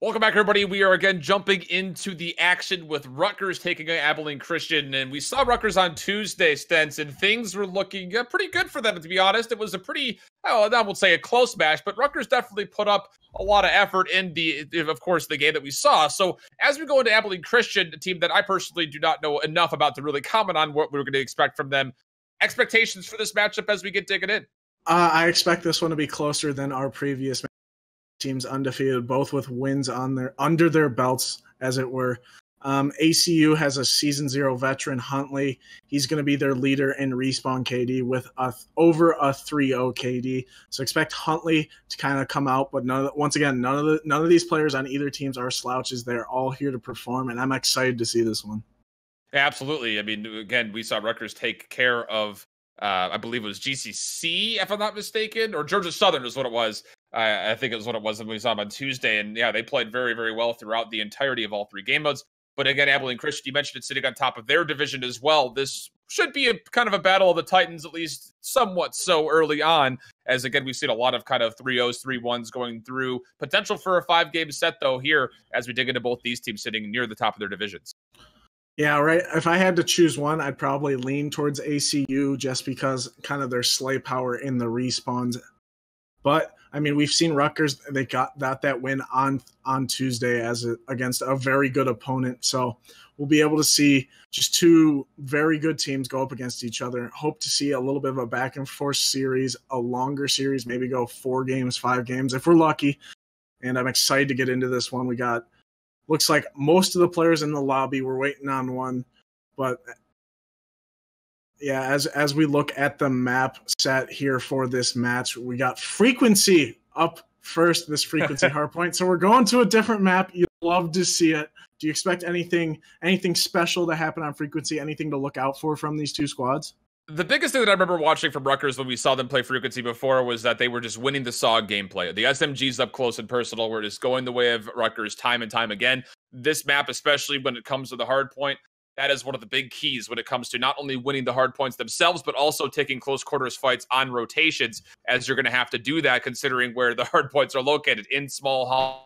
Welcome back, everybody. We are again jumping into the action with Rutgers taking on Abilene Christian. And we saw Rutgers on Tuesday, Stents, and things were looking uh, pretty good for them, to be honest. It was a pretty, oh, I won't say a close match, but Rutgers definitely put up a lot of effort in the, of course, the game that we saw. So as we go into Abilene Christian, a team that I personally do not know enough about to really comment on what we are going to expect from them, expectations for this matchup as we get digging in. Uh, I expect this one to be closer than our previous teams undefeated, both with wins on their under their belts, as it were. Um, ACU has a season zero veteran, Huntley. He's going to be their leader in respawn KD with a, over a 3-0 KD. So expect Huntley to kind of come out, but none once again, none of the none of these players on either teams are slouches. They're all here to perform, and I'm excited to see this one. Absolutely. I mean, again, we saw Rutgers take care of uh, I believe it was GCC, if I'm not mistaken, or Georgia Southern is what it was. Uh, I think it was what it was when we saw them on Tuesday. And yeah, they played very, very well throughout the entirety of all three game modes. But again, Abilene Christian, you mentioned it sitting on top of their division as well. This should be a kind of a battle of the Titans, at least somewhat so early on. As again, we've seen a lot of kind of 3 0s, 3 1s going through. Potential for a five game set, though, here as we dig into both these teams sitting near the top of their divisions. Yeah, right. If I had to choose one, I'd probably lean towards ACU just because kind of their slay power in the respawns. But I mean, we've seen Rutgers; they got that that win on on Tuesday as a, against a very good opponent. So we'll be able to see just two very good teams go up against each other. Hope to see a little bit of a back and forth series, a longer series, maybe go four games, five games if we're lucky. And I'm excited to get into this one. We got looks like most of the players in the lobby were waiting on one, but yeah, as as we look at the map set here for this match, we got frequency up first. This frequency hardpoint. So we're going to a different map. You love to see it. Do you expect anything anything special to happen on frequency? Anything to look out for from these two squads? the biggest thing that I remember watching from Rutgers when we saw them play frequency before was that they were just winning the Saug gameplay. The SMGs up close and personal were just going the way of Rutgers time and time again. This map, especially when it comes to the hard point, that is one of the big keys when it comes to not only winning the hard points themselves, but also taking close quarters fights on rotations, as you're going to have to do that considering where the hard points are located in small hall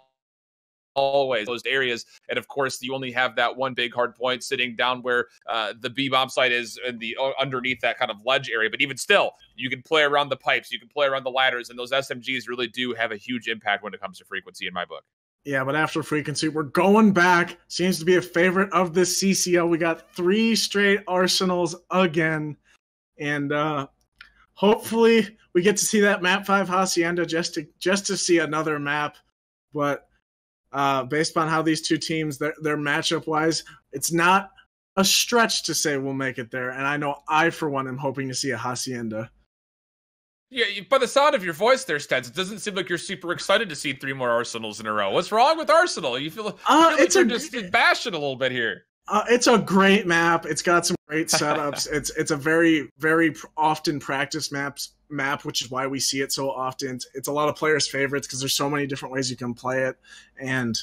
hallways, closed areas. And of course, you only have that one big hard point sitting down where uh, the B bomb site is in the uh, underneath that kind of ledge area. But even still, you can play around the pipes, you can play around the ladders, and those SMGs really do have a huge impact when it comes to frequency in my book. Yeah, but after frequency, we're going back. Seems to be a favorite of the CCL. We got three straight arsenals again. And uh hopefully we get to see that map five hacienda just to just to see another map. But uh, based on how these two teams, their, their matchup wise, it's not a stretch to say we'll make it there. And I know I, for one, am hoping to see a Hacienda. Yeah, by the sound of your voice there, Stens, it doesn't seem like you're super excited to see three more Arsenals in a row. What's wrong with Arsenal? You feel, you uh, feel like it's you're a, just bashing a little bit here. Uh, it's a great map. It's got some great setups. it's it's a very very often practiced maps map, which is why we see it so often. It's a lot of players' favorites because there's so many different ways you can play it, and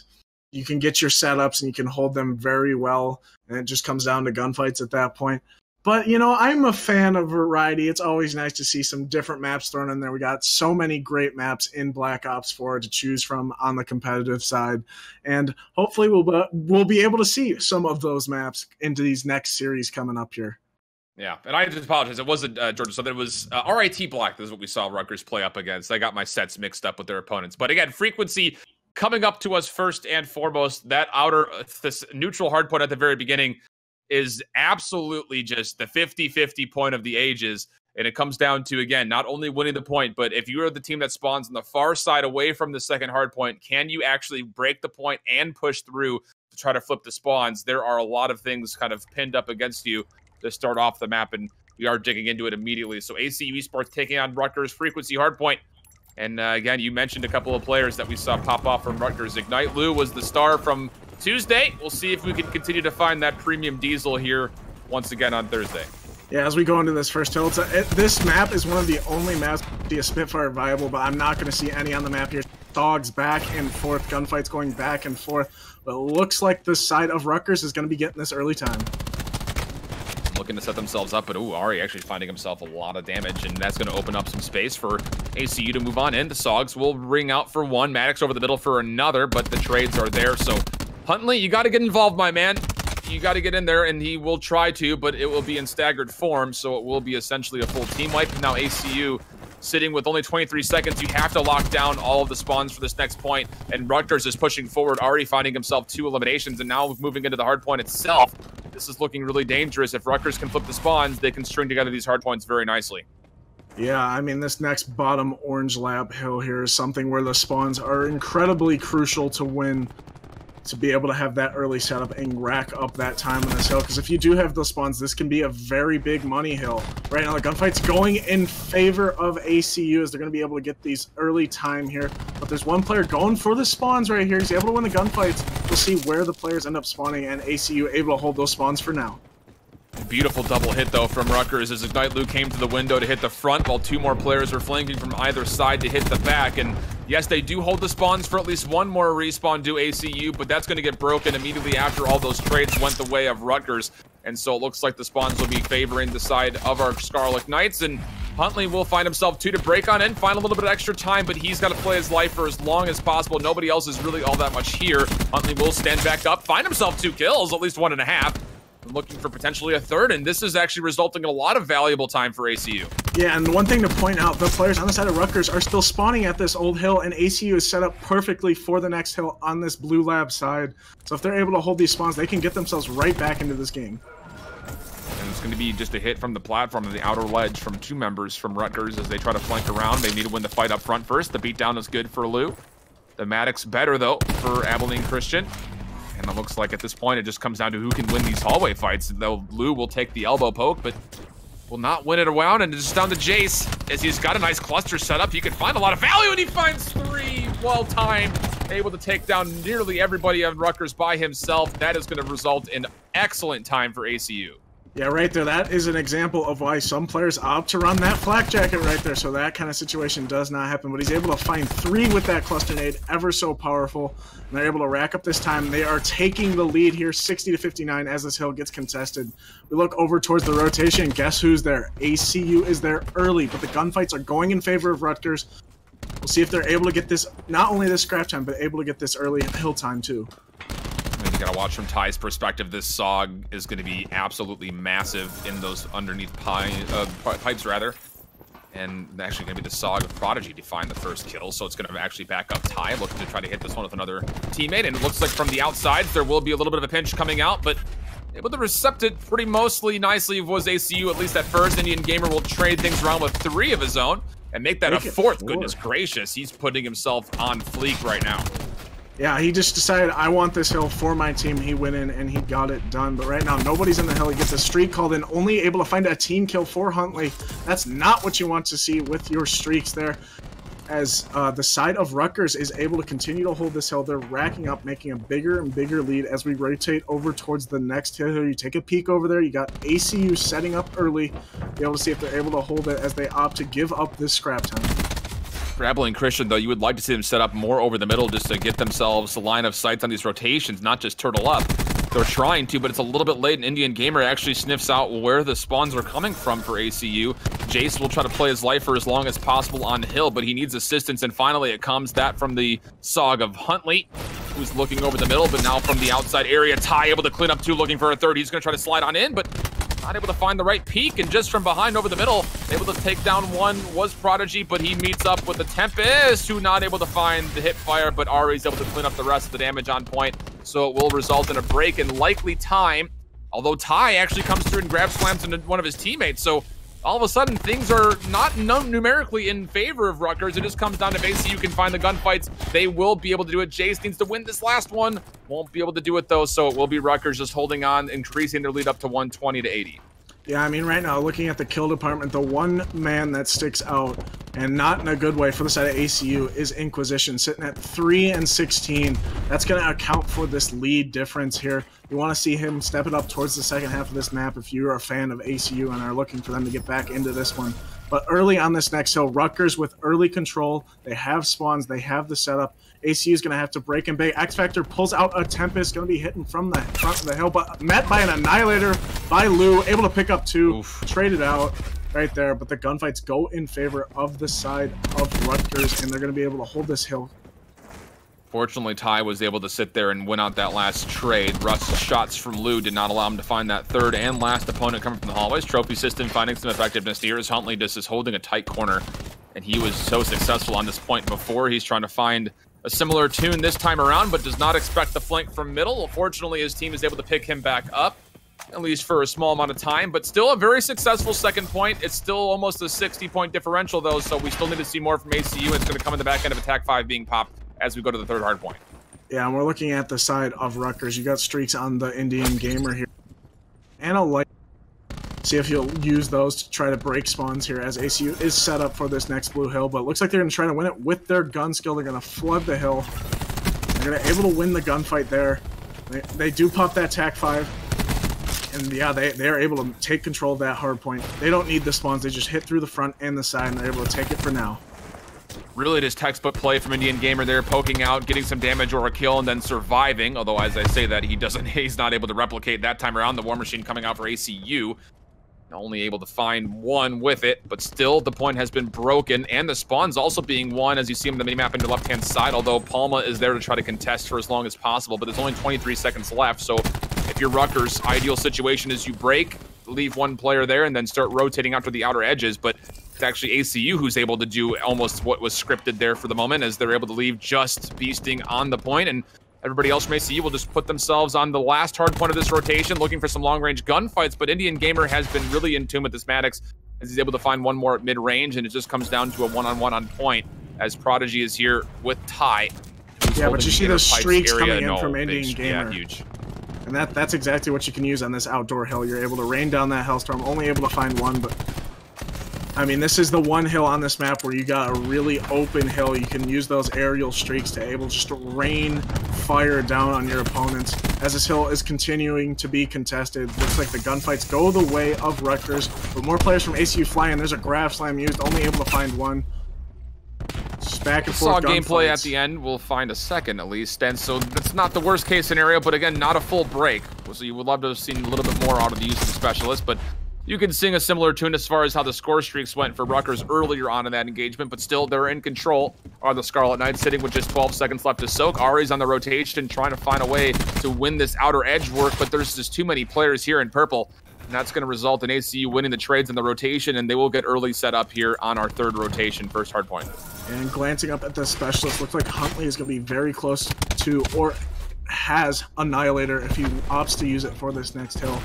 you can get your setups and you can hold them very well. And it just comes down to gunfights at that point. But you know, I'm a fan of variety. It's always nice to see some different maps thrown in there. We got so many great maps in Black Ops 4 to choose from on the competitive side, and hopefully we'll we'll be able to see some of those maps into these next series coming up here. Yeah, and I just apologize. It wasn't uh, Georgia Southern. It was uh, RIT Black. This is what we saw Rutgers play up against. I got my sets mixed up with their opponents. But again, frequency coming up to us first and foremost. That outer, uh, this neutral hard point at the very beginning is absolutely just the 50 50 point of the ages. And it comes down to, again, not only winning the point, but if you are the team that spawns on the far side away from the second hard point, can you actually break the point and push through to try to flip the spawns? There are a lot of things kind of pinned up against you to start off the map, and we are digging into it immediately. So ACU Esports taking on Rutgers Frequency Hardpoint. And uh, again, you mentioned a couple of players that we saw pop off from Rutgers. Ignite Lou was the star from Tuesday. We'll see if we can continue to find that premium diesel here once again on Thursday. Yeah, as we go into this first hill, a, it, this map is one of the only maps to see a Spitfire viable, but I'm not going to see any on the map here. Dogs back and forth, gunfights going back and forth, but it looks like the side of Rutgers is going to be getting this early time. looking to set themselves up, but ooh, Ari actually finding himself a lot of damage, and that's going to open up some space for ACU to move on in. The Saugs will ring out for one, Maddox over the middle for another, but the trades are there, so Huntley, you got to get involved, my man. You got to get in there, and he will try to, but it will be in staggered form, so it will be essentially a full team wipe. Now ACU sitting with only 23 seconds. You have to lock down all of the spawns for this next point, and Rutgers is pushing forward, already finding himself two eliminations, and now moving into the hard point itself. This is looking really dangerous. If Rutgers can flip the spawns, they can string together these hard points very nicely. Yeah, I mean, this next bottom orange lab hill here is something where the spawns are incredibly crucial to win to be able to have that early setup and rack up that time on this hill. Because if you do have those spawns, this can be a very big money hill. Right now, the gunfight's going in favor of ACU as they're going to be able to get these early time here. But there's one player going for the spawns right here. He's able to win the gunfights. We'll see where the players end up spawning, and ACU able to hold those spawns for now. Beautiful double hit, though, from Rutgers as Ignite Lu came to the window to hit the front while two more players were flanking from either side to hit the back. And yes, they do hold the spawns for at least one more respawn do ACU, but that's going to get broken immediately after all those trades went the way of Rutgers. And so it looks like the spawns will be favoring the side of our Scarlet Knights. And Huntley will find himself two to break on and find a little bit of extra time, but he's got to play his life for as long as possible. Nobody else is really all that much here. Huntley will stand back up, find himself two kills, at least one and a half looking for potentially a third, and this is actually resulting in a lot of valuable time for ACU. Yeah, and one thing to point out, the players on the side of Rutgers are still spawning at this old hill, and ACU is set up perfectly for the next hill on this blue lab side. So if they're able to hold these spawns, they can get themselves right back into this game. And it's going to be just a hit from the platform and the outer ledge from two members from Rutgers as they try to flank around. They need to win the fight up front first. The beatdown is good for Lu. The Maddox better, though, for Abilene Christian. And it looks like at this point, it just comes down to who can win these hallway fights. Though Lu will take the elbow poke, but will not win it around. And it's just down to Jace, as he's got a nice cluster set up. He can find a lot of value, and he finds three well timed. Able to take down nearly everybody on Rutgers by himself. That is going to result in excellent time for ACU. Yeah, right there. That is an example of why some players opt to run that flak jacket right there. So that kind of situation does not happen. But he's able to find three with that cluster nade, ever so powerful. And they're able to rack up this time. They are taking the lead here, 60 to 59, as this hill gets contested. We look over towards the rotation. Guess who's there? ACU is there early, but the gunfights are going in favor of Rutgers. We'll see if they're able to get this, not only this scrap time, but able to get this early hill time too you gotta watch from Ty's perspective. This Saug is gonna be absolutely massive in those underneath pi uh, pipes, rather. And actually gonna be the Saug of Prodigy to find the first kill, so it's gonna actually back up Ty, looking to try to hit this one with another teammate. And it looks like from the outside, there will be a little bit of a pinch coming out, but able to recept it pretty mostly nicely was ACU, at least at first. Indian Gamer will trade things around with three of his own and make that make a fourth. Goodness gracious, he's putting himself on fleek right now. Yeah, he just decided, I want this hill for my team. He went in and he got it done. But right now, nobody's in the hill. He gets a streak called in, only able to find a team kill for Huntley. That's not what you want to see with your streaks there. As uh, the side of Rutgers is able to continue to hold this hill, they're racking up, making a bigger and bigger lead as we rotate over towards the next hill. You take a peek over there. You got ACU setting up early. Be able to see if they're able to hold it as they opt to give up this scrap time. For Christian, though, you would like to see them set up more over the middle just to get themselves a line of sights on these rotations, not just turtle up. They're trying to, but it's a little bit late, and Indian Gamer actually sniffs out where the spawns are coming from for ACU. Jace will try to play his life for as long as possible on Hill, but he needs assistance, and finally it comes that from the Saug of Huntley, who's looking over the middle, but now from the outside area, Ty able to clean up two, looking for a third. He's going to try to slide on in, but not able to find the right peak, and just from behind over the middle, able to take down one was Prodigy, but he meets up with the Tempest, who not able to find the hip fire, but Ari's able to clean up the rest of the damage on point, so it will result in a break in likely time, although Ty actually comes through and grav slams into one of his teammates, so all of a sudden things are not numerically in favor of Rutgers. It just comes down to basically you can find the gunfights. They will be able to do it. Jace needs to win this last one. Won't be able to do it though, so it will be Rutgers just holding on, increasing their lead up to 120 to 80. Yeah, I mean, right now, looking at the kill department, the one man that sticks out, and not in a good way for the side of ACU, is Inquisition, sitting at 3 and 16. That's going to account for this lead difference here. You want to see him step it up towards the second half of this map if you're a fan of ACU and are looking for them to get back into this one. But early on this next hill, Rutgers with early control, they have spawns, they have the setup. AC is going to have to break and bait. X Factor pulls out a Tempest, going to be hitting from the front of the hill, but met by an Annihilator by Lou, able to pick up two, Oof. it out right there. But the gunfights go in favor of the side of Rutgers, and they're going to be able to hold this hill Fortunately, Ty was able to sit there and win out that last trade. Russ's shots from Lou did not allow him to find that third and last opponent coming from the hallways. Trophy system finding some effectiveness here as Huntley just is holding a tight corner. And he was so successful on this point before. He's trying to find a similar tune this time around, but does not expect the flank from middle. Fortunately, his team is able to pick him back up, at least for a small amount of time, but still a very successful second point. It's still almost a 60-point differential, though, so we still need to see more from ACU. It's going to come in the back end of Attack 5 being popped as we go to the third hard point. Yeah, and we're looking at the side of Rutgers. You got streaks on the Indian Gamer here. And a light. See if you'll use those to try to break spawns here as ACU is set up for this next blue hill. But looks like they're going to try to win it with their gun skill. They're going to flood the hill. They're going to able to win the gunfight there. They, they do pop that TAC 5. And yeah, they, they are able to take control of that hard point. They don't need the spawns. They just hit through the front and the side, and they're able to take it for now really just textbook play from Indian Gamer there, poking out, getting some damage or a kill, and then surviving. Although, as I say that, he doesn't, he's not able to replicate that time around. The War Machine coming out for ACU. Only able to find one with it, but still the point has been broken, and the spawn's also being won, as you see on the minimap in the left-hand side, although Palma is there to try to contest for as long as possible, but there's only 23 seconds left, so if you're Rutgers, ideal situation is you break, leave one player there, and then start rotating out to the outer edges, but it's actually ACU who's able to do almost what was scripted there for the moment, as they're able to leave just Beasting on the point, and everybody else from ACU will just put themselves on the last hard point of this rotation, looking for some long-range gunfights, but Indian Gamer has been really in tune with this Maddox, as he's able to find one more at mid-range, and it just comes down to a one-on-one -on, -one on point, as Prodigy is here with Ty. Yeah, but you see those streaks area. coming in no, from Indian big, Gamer. Yeah, huge. And that that's exactly what you can use on this outdoor hill. You're able to rain down that Hellstorm, only able to find one, but I mean, this is the one hill on this map where you got a really open hill. You can use those aerial streaks to able just to rain fire down on your opponents. As this hill is continuing to be contested, looks like the gunfights go the way of Rutgers. But more players from ACU fly in. There's a grav slam used, only able to find one. Just back and forth. Saw gameplay at the end. We'll find a second at least, and so that's not the worst case scenario. But again, not a full break. So you would love to have seen a little bit more out of the use of the specialist, but you can sing a similar tune as far as how the score streaks went for Rutgers earlier on in that engagement, but still they're in control are the Scarlet Knights sitting with just 12 seconds left to soak. Ari's on the rotation trying to find a way to win this outer edge work, but there's just too many players here in purple. And that's going to result in ACU winning the trades in the rotation, and they will get early set up here on our third rotation, first hard point. And glancing up at the specialist, looks like Huntley is going to be very close to, or has Annihilator if he opts to use it for this next hill.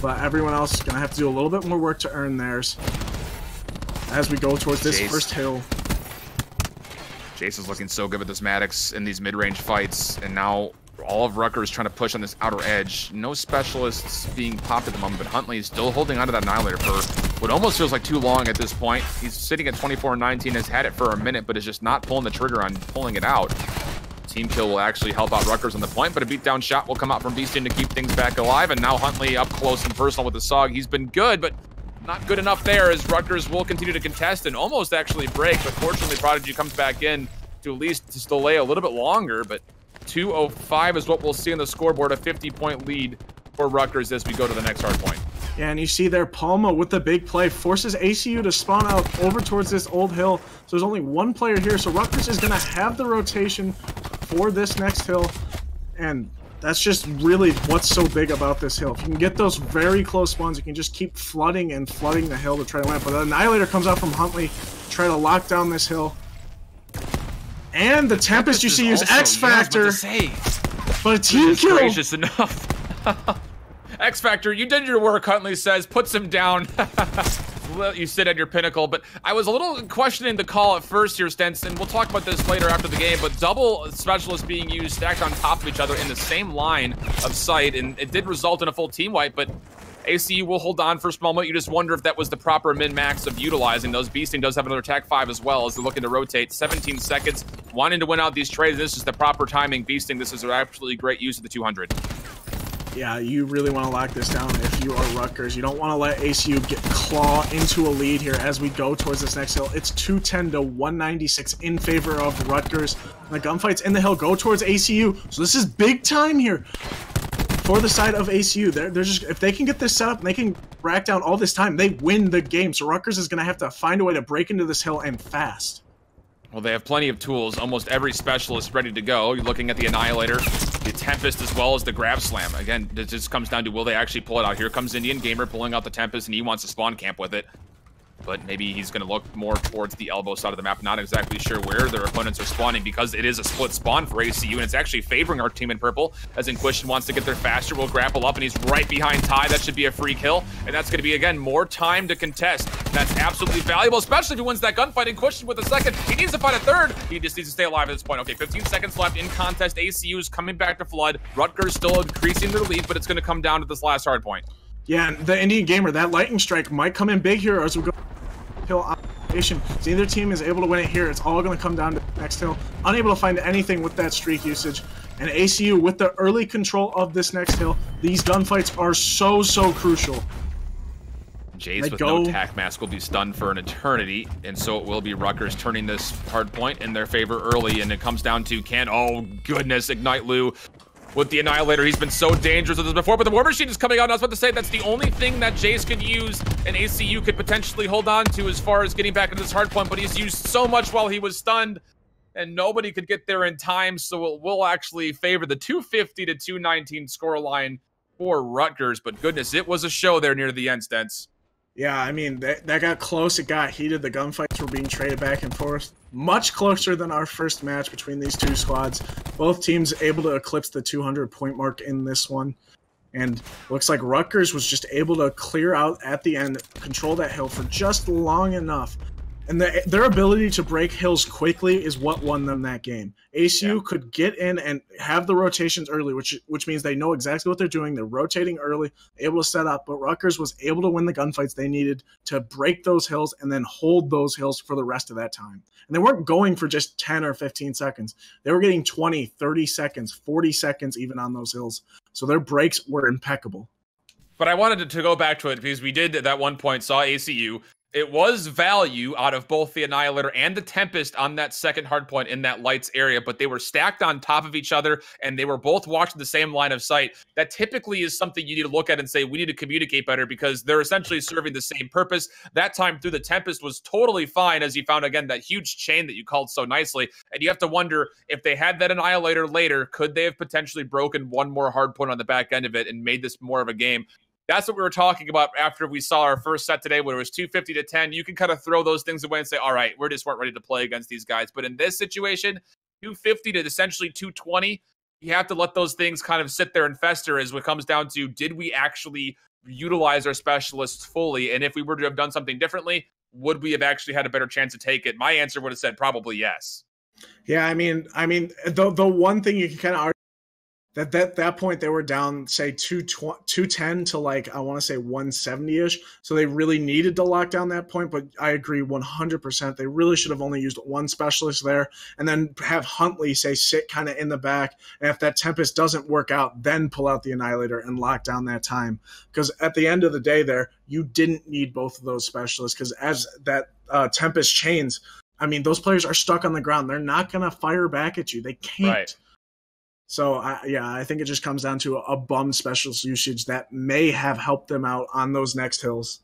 But everyone else is going to have to do a little bit more work to earn theirs as we go towards this Jace. first hill. Jace is looking so good with this Maddox in these mid-range fights, and now all of Rutgers is trying to push on this outer edge. No specialists being popped at the moment, but Huntley is still holding onto that Annihilator for what almost feels like too long at this point. He's sitting at 24 and 19, has had it for a minute, but is just not pulling the trigger on pulling it out. Team kill will actually help out Rutgers on the point, but a beatdown shot will come out from Beasting to keep things back alive. And now Huntley up close and personal with the Saug. He's been good, but not good enough there as Rutgers will continue to contest and almost actually break. But fortunately, Prodigy comes back in to at least delay a little bit longer. But 205 is what we'll see on the scoreboard, a 50-point lead for Rutgers as we go to the next hard point. Yeah, and you see there, Palma with the big play forces ACU to spawn out over towards this old hill. So there's only one player here, so Rutgers is going to have the rotation for this next hill, and that's just really what's so big about this hill. If you can get those very close spawns, you can just keep flooding and flooding the hill to try to land. But the Annihilator comes out from Huntley, try to lock down this hill. And the Tempest, Tempest you see use X Factor. Yes, but a team kill. gracious enough. X Factor, you did your work, Huntley says. Puts him down. you sit at your pinnacle. But I was a little questioning the call at first here, Stenson. We'll talk about this later after the game, but double specialists being used stacked on top of each other in the same line of sight, and it did result in a full team wipe, but ACU will hold on for a small moment. You just wonder if that was the proper min-max of utilizing those. Beasting does have another TAC 5 as well as they're looking to rotate. 17 seconds, wanting to win out these trades. This is the proper timing. Beasting, this is an absolutely great use of the 200. Yeah, you really want to lock this down if you are Rutgers. You don't want to let ACU get claw into a lead here as we go towards this next hill. It's 210 to 196 in favor of Rutgers. The gunfights in the hill go towards ACU. So this is big time here for the side of ACU. They're, they're just if they can get this set up and they can rack down all this time, they win the game. So Rutgers is going to have to find a way to break into this hill and fast. Well, they have plenty of tools. Almost every specialist ready to go. You're looking at the Annihilator, the Tempest, as well as the Grav Slam. Again, it just comes down to will they actually pull it out. Here comes Indian Gamer pulling out the Tempest, and he wants to spawn camp with it but maybe he's going to look more towards the elbow side of the map. Not exactly sure where their opponents are spawning because it is a split spawn for ACU, and it's actually favoring our team in purple, as Inquisition wants to get there faster. Will grapple up, and he's right behind Ty. That should be a free kill, and that's going to be, again, more time to contest. That's absolutely valuable, especially if he wins that gunfight. Inquisition with a second. He needs to find a third. He just needs to stay alive at this point. Okay, 15 seconds left in contest. ACU is coming back to Flood. Rutgers still increasing their lead, but it's going to come down to this last hard point. Yeah, the Indian Gamer, that lightning strike might come in big here as we go hill operation. So either team is able to win it here. It's all going to come down to next hill. Unable to find anything with that streak usage. And ACU, with the early control of this next hill, these gunfights are so, so crucial. Jace with go. no tac mask will be stunned for an eternity, and so it will be Rutgers turning this hard point in their favor early, and it comes down to can, oh goodness, Ignite Lou with the Annihilator. He's been so dangerous with this before, but the War Machine is coming out. And I was about to say that's the only thing that Jace could use and ACU could potentially hold on to as far as getting back into this hard point, but he's used so much while he was stunned and nobody could get there in time, so it will actually favor the 250 to 219 score line for Rutgers, but goodness, it was a show there near the end, Stents. Yeah, I mean, that, that got close. It got heated. The gunfights were being traded back and forth. Much closer than our first match between these two squads. Both teams able to eclipse the 200 point mark in this one. And looks like Rutgers was just able to clear out at the end, control that hill for just long enough and the, their ability to break hills quickly is what won them that game. ACU yeah. could get in and have the rotations early, which which means they know exactly what they're doing. They're rotating early, able to set up. But Rutgers was able to win the gunfights they needed to break those hills and then hold those hills for the rest of that time. And they weren't going for just 10 or 15 seconds. They were getting 20, 30 seconds, 40 seconds even on those hills. So their breaks were impeccable. But I wanted to go back to it because we did at that one point saw ACU it was value out of both the Annihilator and the Tempest on that second hardpoint in that lights area, but they were stacked on top of each other and they were both watching the same line of sight. That typically is something you need to look at and say, we need to communicate better because they're essentially serving the same purpose. That time through the Tempest was totally fine as you found again that huge chain that you called so nicely. And you have to wonder if they had that Annihilator later, could they have potentially broken one more hardpoint on the back end of it and made this more of a game? That's what we were talking about after we saw our first set today, where it was 250 to 10. You can kind of throw those things away and say, all right, we're just weren't ready to play against these guys. But in this situation, 250 to essentially 220, you have to let those things kind of sit there and fester as what comes down to did we actually utilize our specialists fully? And if we were to have done something differently, would we have actually had a better chance to take it? My answer would have said probably yes. Yeah, I mean, I mean, the the one thing you can kind of that that that point they were down say 210 to like i want to say 170ish so they really needed to lock down that point but i agree 100% they really should have only used one specialist there. And then have huntley say sit kind of in the back. And if that tempest doesn't work out then pull out the annihilator and lock down that time. Because at the end of the day there you didn't need both of those specialists because as that uh, tempest chains i mean those players are stuck on the ground. They're not going to fire back at you. They can't. Right so I, yeah, I think it just comes down to a, a bum specialist usage that may have helped them out on those next hills.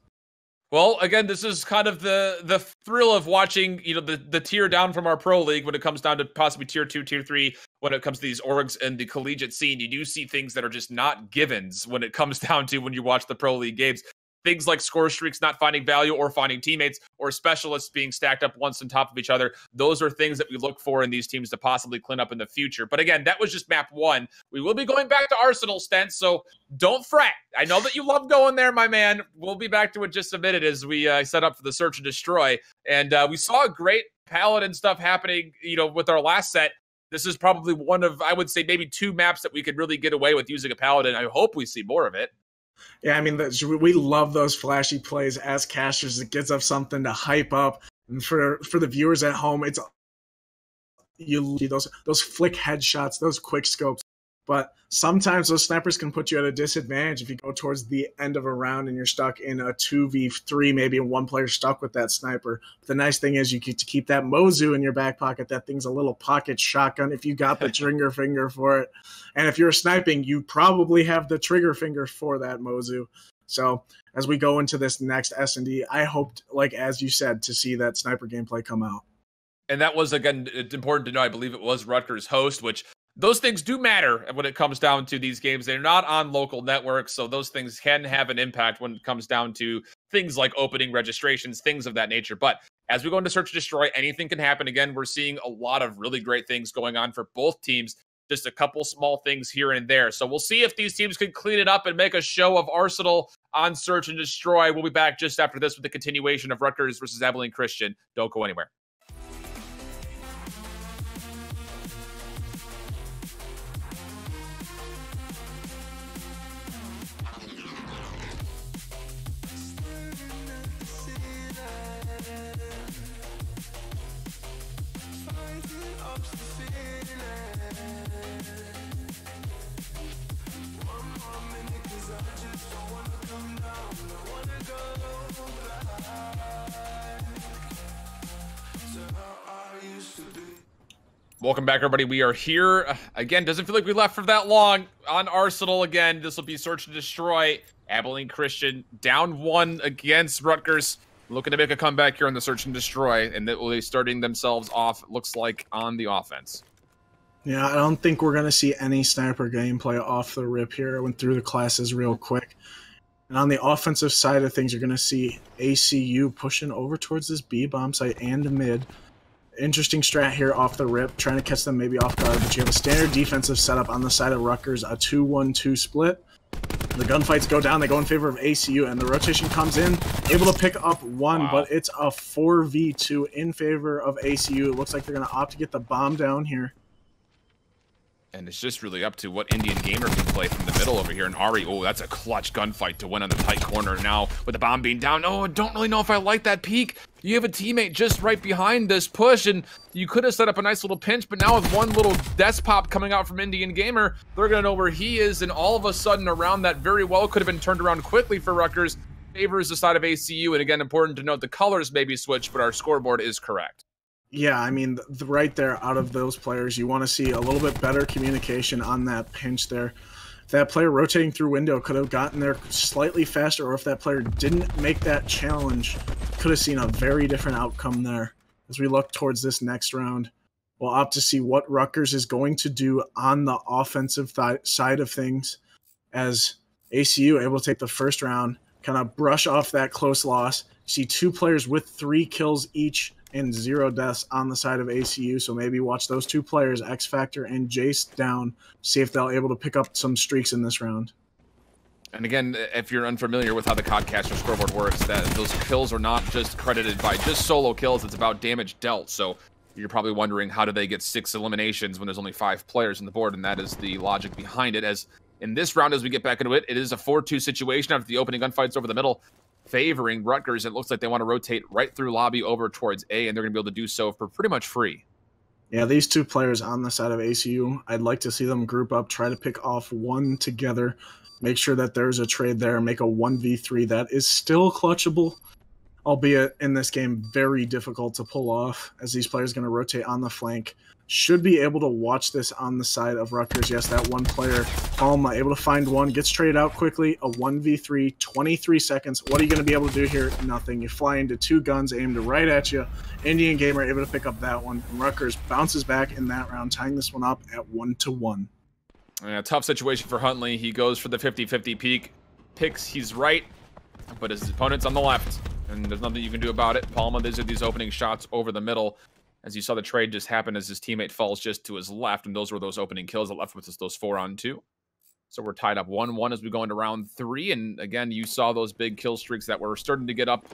Well, again, this is kind of the the thrill of watching, you know, the the tier down from our pro league when it comes down to possibly tier two, tier three. When it comes to these orgs and the collegiate scene, you do see things that are just not givens when it comes down to when you watch the pro league games things like score streaks not finding value or finding teammates or specialists being stacked up once on top of each other. Those are things that we look for in these teams to possibly clean up in the future. But again, that was just map one. We will be going back to Arsenal Stent, so don't fret. I know that you love going there, my man. We'll be back to it just a minute as we uh, set up for the search and destroy. And uh, we saw a great paladin stuff happening, you know, with our last set. This is probably one of, I would say, maybe two maps that we could really get away with using a paladin. I hope we see more of it. Yeah, I mean, we love those flashy plays as casters. It gives us something to hype up, and for for the viewers at home, it's you those those flick headshots, those quick scopes. But sometimes those snipers can put you at a disadvantage if you go towards the end of a round and you're stuck in a 2v3, maybe one player stuck with that sniper. But the nice thing is you get to keep that Mozu in your back pocket. That thing's a little pocket shotgun if you got the trigger finger for it. And if you're sniping, you probably have the trigger finger for that Mozu. So as we go into this next S&D, I hoped, like as you said, to see that sniper gameplay come out. And that was again it's important to know. I believe it was Rutgers host, which those things do matter when it comes down to these games. They're not on local networks, so those things can have an impact when it comes down to things like opening registrations, things of that nature. But as we go into search and destroy, anything can happen. Again, we're seeing a lot of really great things going on for both teams. Just a couple small things here and there. So we'll see if these teams can clean it up and make a show of Arsenal on search and destroy. We'll be back just after this with the continuation of Rutgers versus Abilene Christian. Don't go anywhere. Welcome back, everybody. We are here again. Doesn't feel like we left for that long on Arsenal again. This will be search and destroy. Abilene Christian down one against Rutgers, looking to make a comeback here on the search and destroy, and that will be starting themselves off. Looks like on the offense. Yeah, I don't think we're gonna see any sniper gameplay off the rip here. I went through the classes real quick. And on the offensive side of things, you're going to see ACU pushing over towards this B bomb site and mid interesting strat here off the rip, trying to catch them maybe off guard. But you have a standard defensive setup on the side of Rutgers, a 2-1-2 split. The gunfights go down, they go in favor of ACU, and the rotation comes in, able to pick up one, wow. but it's a 4v2 in favor of ACU. It looks like they're going to opt to get the bomb down here. And it's just really up to what Indian Gamer can play from the middle over here. And Ari, oh, that's a clutch gunfight to win on the tight corner now with the bomb being down. Oh, I don't really know if I like that peek. You have a teammate just right behind this push, and you could have set up a nice little pinch, but now with one little desk pop coming out from Indian Gamer, they're going to know where he is, and all of a sudden around that very well could have been turned around quickly for Rutgers favors the side of ACU. And again, important to note the colors may be switched, but our scoreboard is correct yeah, I mean, the, right there, out of those players, you want to see a little bit better communication on that pinch there. That player rotating through window could have gotten there slightly faster, or if that player didn't make that challenge, could have seen a very different outcome there. As we look towards this next round, we'll opt to see what Rutgers is going to do on the offensive th- side of things, as ACU able to take the first round, kind of brush off that close loss. see two players with three kills each and zero deaths on the side of ACU. So maybe watch those two players, X Factor and Jace, down. See if they'll able to pick up some streaks in this round. And again, if you're unfamiliar with how the Codcaster scoreboard works, that those kills are not just credited by just solo kills. It's about damage dealt. So you're probably wondering how do they get six eliminations when there's only five players on the board, and that is the logic behind it. As in this round, as we get back into it, it is a 4-2 situation after the opening gunfights over the middle favoring Rutgers. It looks like they want to rotate right through lobby over towards A, and they're going to be able to do so for pretty much free. Yeah, these two players on the side of ACU, I'd like to see them group up, try to pick off one together, make sure that there's a trade there, make a 1v3 that is still clutchable, albeit in this game very difficult to pull off as these players going to rotate on the flank should be able to watch this on the side of Rutgers. Yes, that one player, Palma, able to find one, gets traded out quickly, a 1v3, 23 seconds. What are you going to be able to do here? Nothing. You fly into two guns aimed right at you. Indian Gamer able to pick up that one. And Rutgers bounces back in that round, tying this one up at 1 to 1. Yeah, tough situation for Huntley. He goes for the 50-50 peek. Picks, he's right, but his opponent's on the left. And there's nothing you can do about it. Palma, these are these opening shots over the middle. As you saw, the trade just happen as his teammate falls just to his left, and those were those opening kills that left with us those four on two. So we're tied up 1-1 as we go into round three. And again, you saw those big kill streaks that were starting to get up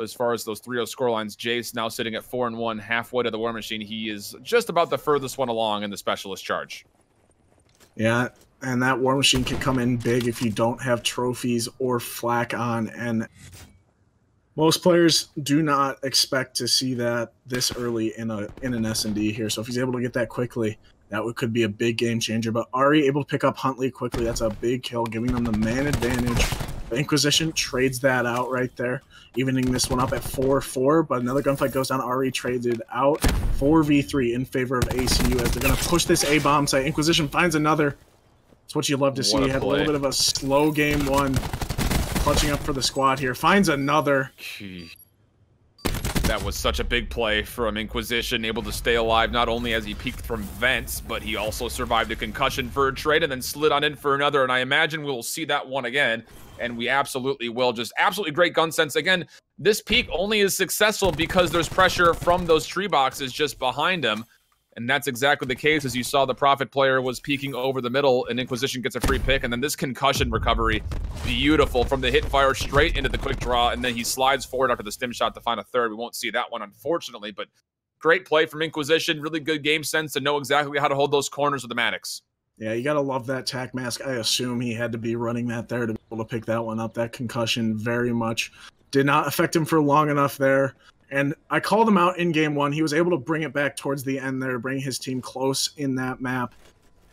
as far as those 3-0 scorelines. Jace now sitting at 4 and one, halfway to the War Machine. He is just about the furthest one along in the specialist charge. Yeah, and that War Machine can come in big if you don't have trophies or flak on. And most players do not expect to see that this early in a in an S and D here. So if he's able to get that quickly, that would, could be a big game changer. But Ari able to pick up Huntley quickly. That's a big kill, giving them the man advantage. The Inquisition trades that out right there, evening this one up at 4-4. But another gunfight goes down. Ari traded out 4v3 in favor of ACU as they're going to push this A-bomb site. Inquisition finds another. It's what you love to see. You Had a little bit of a slow game one. Clutching up for the squad here. Finds another. That was such a big play from Inquisition, able to stay alive not only as he peeked from vents, but he also survived a concussion for a trade and then slid on in for another. And I imagine we will see that one again, and we absolutely will. Just absolutely great gun sense. Again, this peek only is successful because there's pressure from those tree boxes just behind him. And that's exactly the case as you saw the Prophet player was peeking over the middle and Inquisition gets a free pick. And then this concussion recovery, beautiful from the hit fire straight into the quick draw. And then he slides forward after the stim shot to find a third. We won't see that one, unfortunately, but great play from Inquisition. Really good game sense to know exactly how to hold those corners with the Maddox. Yeah, you got to love that tac mask. I assume he had to be running that there to be able to pick that one up. That concussion very much did not affect him for long enough there. And I called him out in game one. He was able to bring it back towards the end there, bring his team close in that map.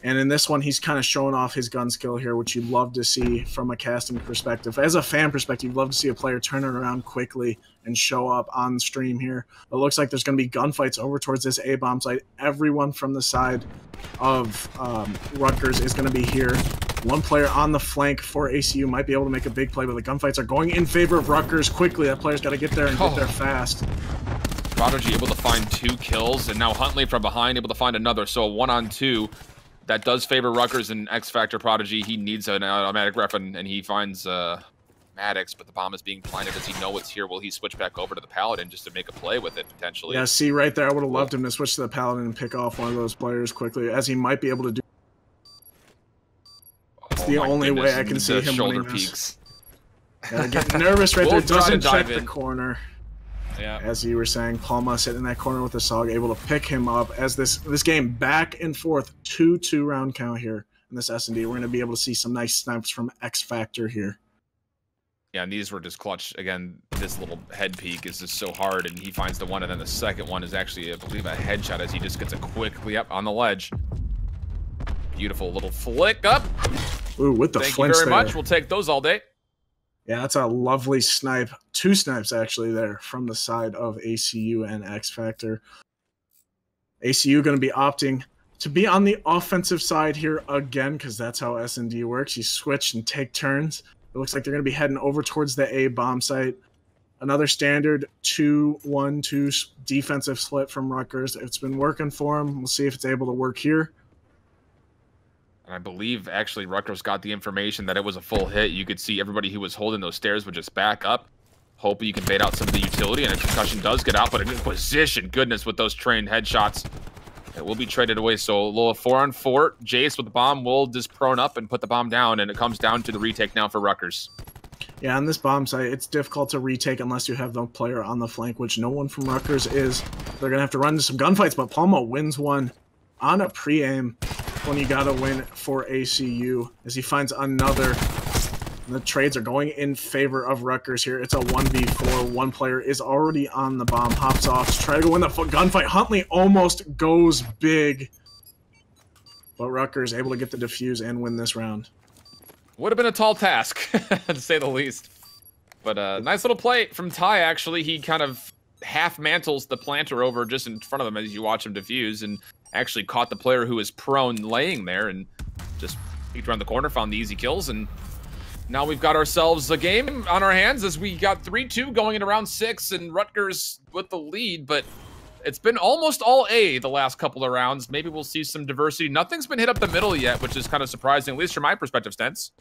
And in this one, he's kind of showing off his gun skill here, which you'd love to see from a casting perspective. As a fan perspective, you'd love to see a player turn it around quickly and show up on stream here. It looks like there's going to be gunfights over towards this A bomb site. Everyone from the side of um, Rutgers is going to be here. One player on the flank for ACU might be able to make a big play, but the gunfights are going in favor of Rutgers quickly. That player's got to get there and oh. get there fast. Prodigy able to find two kills, and now Huntley from behind able to find another. So a one on two. That does favor Rutgers and X Factor Prodigy. He needs an automatic ref, and, and he finds uh, Maddox, but the bomb is being planted. Does he know it's here? Will he switch back over to the Paladin just to make a play with it, potentially? Yeah, see right there. I would have loved him to switch to the Paladin and pick off one of those players quickly, as he might be able to do it's oh the only goodness. way I can see him shoulder peaks. Yeah, getting nervous right there. Doesn't check the corner. Yeah. As you were saying, Palma sitting in that corner with the Saug, able to pick him up as this this game back and forth, two two round count here in this S and D. We're going to be able to see some nice snipes from X Factor here. Yeah, and these were just clutch. Again, this little head peek is just so hard, and he finds the one, and then the second one is actually, I believe, a headshot as he just gets a quickly up on the ledge. Beautiful little flick up. Ooh, with the Thank you very there. much. We'll take those all day. Yeah, that's a lovely snipe. Two snipes actually there from the side of ACU and X Factor. ACU going to be opting to be on the offensive side here again because that's how S&D works. You switch and take turns. It looks like they're going to be heading over towards the A bomb site. Another standard 2-1-2 defensive split from Rutgers. It's been working for them. We'll see if it's able to work here. And I believe actually Rutgers got the information that it was a full hit. You could see everybody who was holding those stairs would just back up. Hope you can bait out some of the utility, and a concussion does get out, but in position, goodness, with those trained headshots. It will be traded away. So a little four on four. Jace with the bomb will just prone up and put the bomb down, and it comes down to the retake now for Rutgers. Yeah, on this bomb site, it's difficult to retake unless you have the player on the flank, which no one from Rutgers is. They're going to have to run into some gunfights, but Palma wins one on a pre-aim you gotta win for ACU as he finds another. The trades are going in favor of Rutgers here. It's a 1v4. One player is already on the bomb, hops off to try to win the gunfight. Huntley almost goes big. But Rutgers able to get the defuse and win this round. Would have been a tall task, to say the least. But uh, nice little play from Ty, actually. He kind of half mantles the planter over just in front of him as you watch him defuse. And actually caught the player who was prone laying there and just peeked around the corner, found the easy kills, and now we've got ourselves a game on our hands as we got 3-2 going into round six and Rutgers with the lead, but it's been almost all A the last couple of rounds. Maybe we'll see some diversity. Nothing's been hit up the middle yet, which is kind of surprising, at least from my perspective, Stents.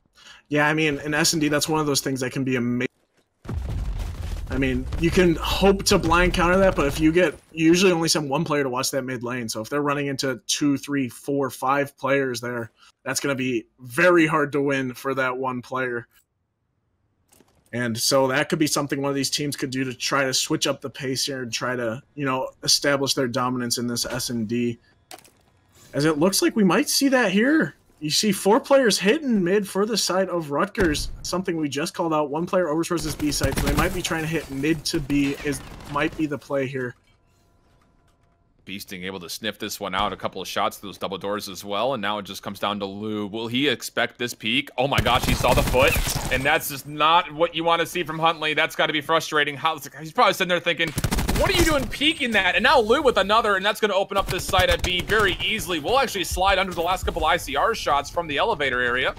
Yeah, I mean, in S&D, that's one of those things that can be amazing I mean, you can hope to blind counter that, but if you get usually only send one player to watch that mid lane. So if they're running into two, three, four, five players there, that's going to be very hard to win for that one player. And so that could be something one of these teams could do to try to switch up the pace here and try to, you know, establish their dominance in this S and D. As it looks like we might see that here. You see four players hitting mid for the side of Rutgers, something we just called out. One player over towards this B side, so they might be trying to hit mid to B is might be the play here. Beasting able to sniff this one out, a couple of shots to those double doors as well, and now it just comes down to Lou. Will he expect this peak? Oh my gosh, he saw the foot, and that's just not what you want to see from Huntley. That's got to be frustrating. How, he's probably sitting there thinking, what are you doing peeking that? And now Lou with another, and that's going to open up this site at B very easily. We'll actually slide under the last couple ICR shots from the elevator area.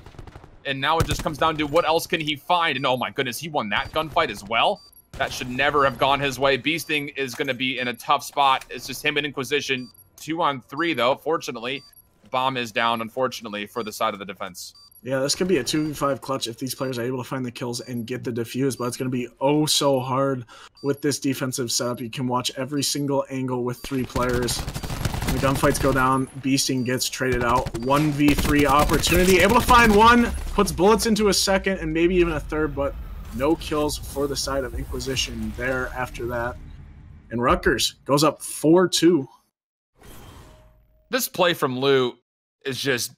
And now it just comes down to what else can he find? And oh my goodness, he won that gunfight as well. That should never have gone his way. Beasting is going to be in a tough spot. It's just him and Inquisition. Two on three, though. Fortunately, bomb is down, unfortunately, for the side of the defense. Yeah, this could be a 2v5 clutch if these players are able to find the kills and get the defuse, but it's going to be oh so hard with this defensive setup. You can watch every single angle with three players. When the gunfights go down, Beasting gets traded out. 1v3 opportunity. Able to find one, puts bullets into a second and maybe even a third, but no kills for the side of Inquisition there after that. And Rutgers goes up 4 2. This play from Lou is just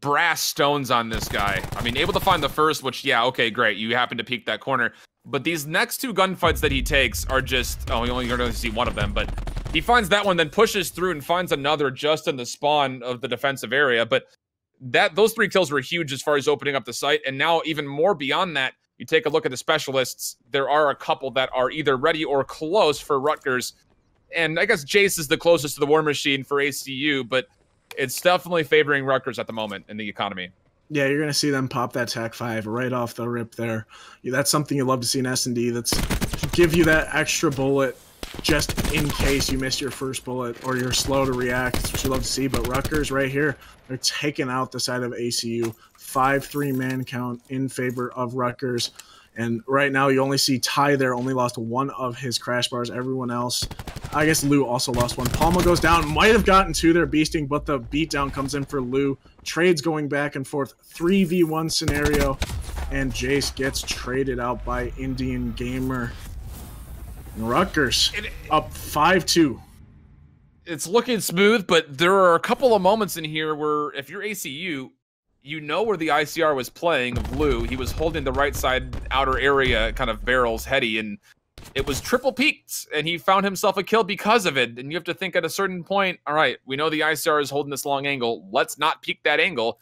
brass stones on this guy. I mean, able to find the first, which, yeah, okay, great. You happen to peek that corner. But these next two gunfights that he takes are just, oh, you only going to see one of them, but he finds that one, then pushes through and finds another just in the spawn of the defensive area. But that those three kills were huge as far as opening up the site. And now even more beyond that, you take a look at the specialists, there are a couple that are either ready or close for Rutgers. And I guess Jace is the closest to the War Machine for ACU, but it's definitely favoring Rutgers at the moment in the economy. Yeah, you're gonna see them pop that TAC five right off the rip there. That's something you love to see in S and D. That's give you that extra bullet just in case you miss your first bullet or you're slow to react. That's what you love to see. But Rutgers right here, they're taking out the side of ACU. 5-3 man count in favor of Rutgers. And right now you only see Ty there, only lost one of his crash bars. Everyone else, I guess Lou also lost one. Palma goes down, might have gotten two there beasting, but the beatdown comes in for Lou. Trades going back and forth, 3v1 scenario, and Jace gets traded out by Indian Gamer. Rutgers it, up 5-2. It's looking smooth, but there are a couple of moments in here where if you're ACU, you know where the ICR was playing of Lou. He was holding the right side outer area, kind of barrels heady, and it was triple peaked, and he found himself a kill because of it. And you have to think at a certain point, all right, we know the ICR is holding this long angle. Let's not peak that angle,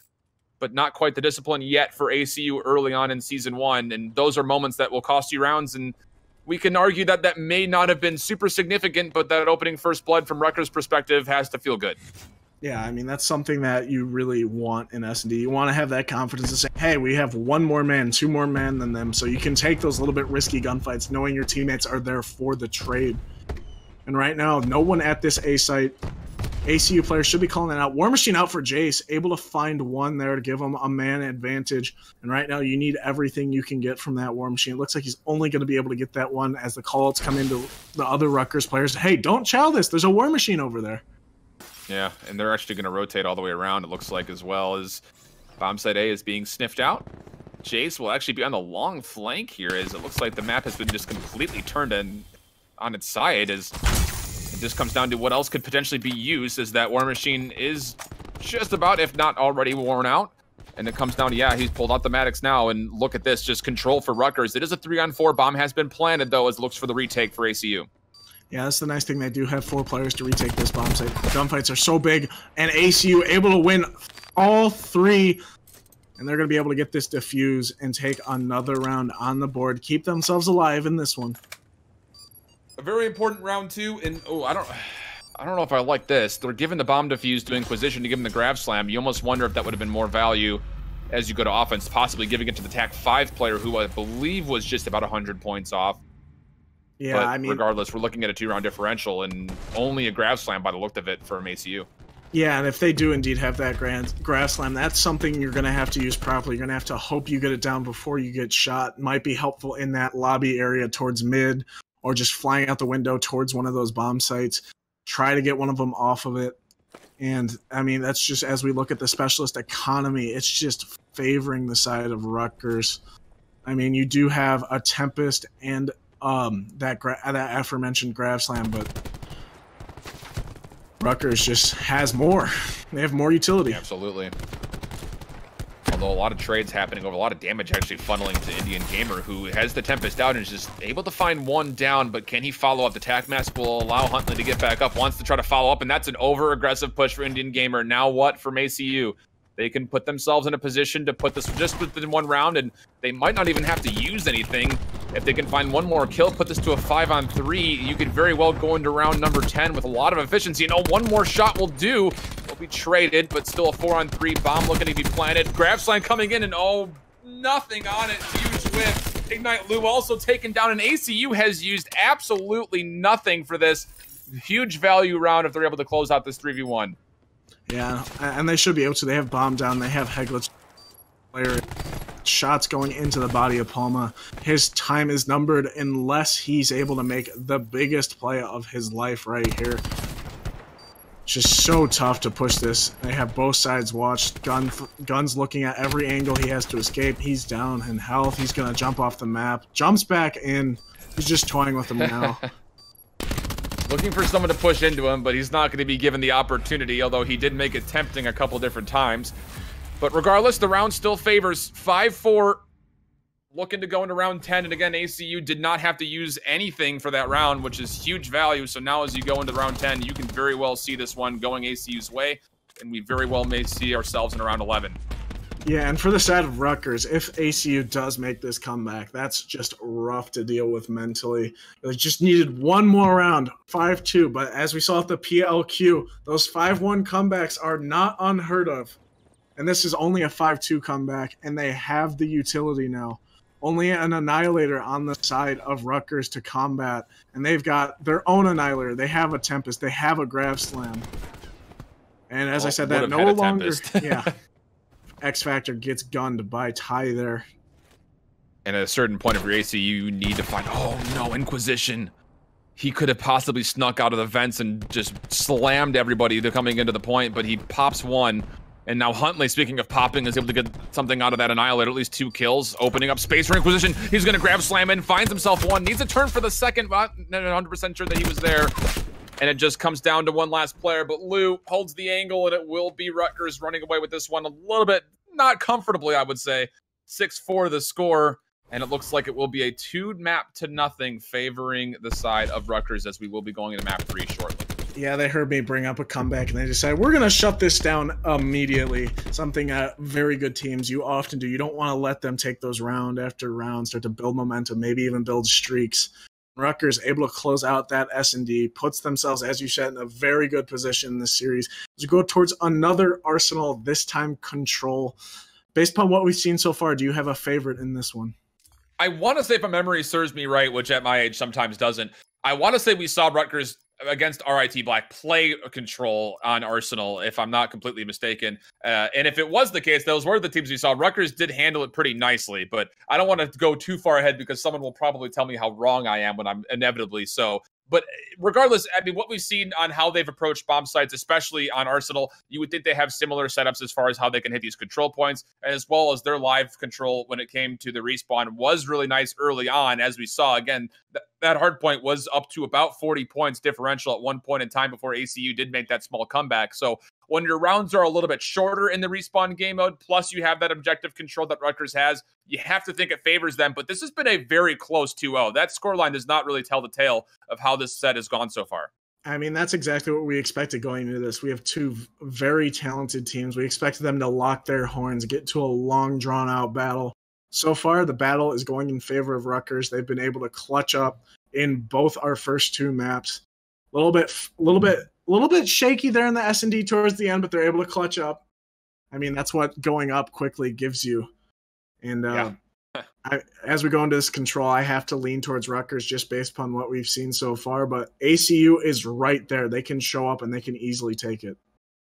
but not quite the discipline yet for ACU early on in season one. And those are moments that will cost you rounds. And we can argue that that may not have been super significant, but that opening first blood from Rutgers' perspective has to feel good. Yeah, I mean that's something that you really want in S and D. You want to have that confidence to say, "Hey, we have one more man, two more men than them," so you can take those little bit risky gunfights, knowing your teammates are there for the trade. And right now, no one at this A site ACU players should be calling that out. War Machine out for Jace, able to find one there to give him a man advantage. And right now, you need everything you can get from that War Machine. It looks like he's only going to be able to get that one as the callouts come into the other Rutgers players. Hey, don't chow this. There's a War Machine over there. Yeah, and they're actually going to rotate all the way around, it looks like, as well as Bombsite A is being sniffed out. Jace will actually be on the long flank here, as it looks like the map has been just completely turned in, on its side, as it just comes down to what else could potentially be used as that War Machine is just about, if not already worn out. And it comes down to, yeah, he's pulled out the Maddox now, and look at this, just control for Rutgers. It is a three-on-four. Bomb has been planted, though, as looks for the retake for ACU. Yeah, that's the nice thing. They do have four players to retake this bomb site. Gunfights are so big, and ACU able to win all three, and they're going to be able to get this defuse and take another round on the board. Keep themselves alive in this one a very important round two. And oh, I don't. I don't know if I like this. They're giving the bomb defuse to Inquisition to give him the grav slam. You almost wonder if that would have been more value as you go to offense, possibly giving it to the TAC 5 player who I believe was just about 100 points off. Yeah, but I mean, regardless, we're looking at a two-round differential and only a grav slam by the look of it from ACU. Yeah, and if they do indeed have that grand grav slam, that's something you're going to have to use properly. You're going to have to hope you get it down before you get shot. Might be helpful in that lobby area towards mid or just flying out the window towards one of those bomb sites. Try to get one of them off of it. And I mean, that's just as we look at the specialist economy, it's just favoring the side of Rutgers. I mean, you do have a Tempest and um, that gra- that aforementioned Grav Slam, but Rutgers just has more. They have more utility. Absolutely. although a lot of trades happening over a lot of damage actually funneling to Indian Gamer, who has the Tempest out and is just able to find one down, but can he follow up? The Tac Mask will allow Huntley to get back up, wants to try to follow up, and that's an over-aggressive push for Indian Gamer. Now what from ACU? They can put themselves in a position to put this just within one round, and they might not even have to use anything. If they can find one more kill, put this to a five on three, you could very well go into round number 10 with a lot of efficiency. You know, one more shot will do. Will be traded, but still a four on three bomb looking to be planted. Grav Slam coming in, and oh, nothing on it. Huge whiff. Ignite Lou also taken down, and ACU has used absolutely nothing for this. Huge value round if they're able to close out this 3v1. Yeah, and they should be able to. They have bomb down. They have Heglet's player shots going into the body of Palma. His time is numbered unless he's able to make the biggest play of his life right here. It's just so tough to push this. They have both sides watched. Gun, Gun's looking at every angle he has to escape. He's down in health. He's going to jump off the map. Jumps back in. He's just toying with him now. Looking for someone to push into him, but he's not going to be given the opportunity, although he did make it tempting a couple different times. But regardless, the round still favors 5-4, looking to go into round 10. And again, ACU did not have to use anything for that round, which is huge value. So now as you go into round 10, you can very well see this one going ACU's way. And we very well may see ourselves in around 11. Yeah, and for the side of Rutgers, if ACU does make this comeback, that's just rough to deal with mentally. They just needed one more round, 5 2. But as we saw at the PLQ, those 5 1 comebacks are not unheard of. And this is only a 5 2 comeback, and they have the utility now. Only an Annihilator on the side of Rutgers to combat, and they've got their own Annihilator. They have a Tempest, they have a Grav Slam. And as oh, I said, that no longer. yeah. X Factor gets gunned by Ty there. And at a certain point of your AC, you need to find. Oh no, Inquisition! He could have possibly snuck out of the vents and just slammed everybody to coming into the point, but he pops one. And now Huntley, speaking of popping, is able to get something out of that Annihilator, at least two kills, opening up space for Inquisition. He's going to Grav Slam in, finds himself one, needs a turn for the second, not 100% sure that he was there and it just comes down to one last player. But Lou holds the angle, and it will be Rutgers running away with this one a little bit, not comfortably, I would say. 6 4 the score, and it looks like it will be a two map to nothing favoring the side of Rutgers as we will be going into map three shortly. Yeah, they heard me bring up a comeback and they decided we're going to shut this down immediately. Something that very good teams you often do. You don't want to let them take those round after round, start to build momentum, maybe even build streaks. Rutgers able to close out that S&D, puts themselves, as you said, in a very good position in this series. We go towards another Arsenal, this time control. Based upon what we've seen so far, do you have a favorite in this one? I want to say, if my memory serves me right, which at my age sometimes doesn't, I want to say we saw Rutgers against RIT Black play control on Arsenal, if I'm not completely mistaken. Uh, and if it was the case, those were the teams we saw. Rutgers did handle it pretty nicely, but I don't want to go too far ahead because someone will probably tell me how wrong I am when I'm inevitably so. But eh, regardless, I mean, what we've seen on how they've approached bomb sites, especially on Arsenal, you would think they have similar setups as far as how they can hit these control points, as well as their live control when it came to the respawn was really nice early on, as we saw. Again, th- that hard point was up to about 40 points differential at one point in time before ACU did make that small comeback. So when your rounds are a little bit shorter in the respawn game mode, plus you have that objective control that Rutgers has, you have to think it favors them. But this has been a very close 2 0. That scoreline does not really tell the tale of how this set has gone so far. I mean, that's exactly what we expected going into this. We have two very talented teams. We expected them to lock their horns, get to a long, drawn out battle. So far, the battle is going in favor of Rutgers. They've been able to clutch up in both our first two maps. A little bit, a little bit, a little bit shaky there in the S and D towards the end, but they're able to clutch up. I mean, that's what going up quickly gives you. And uh, yeah. I, as we go into this control, I have to lean towards Rutgers just based upon what we've seen so far. But ACU is right there; they can show up and they can easily take it.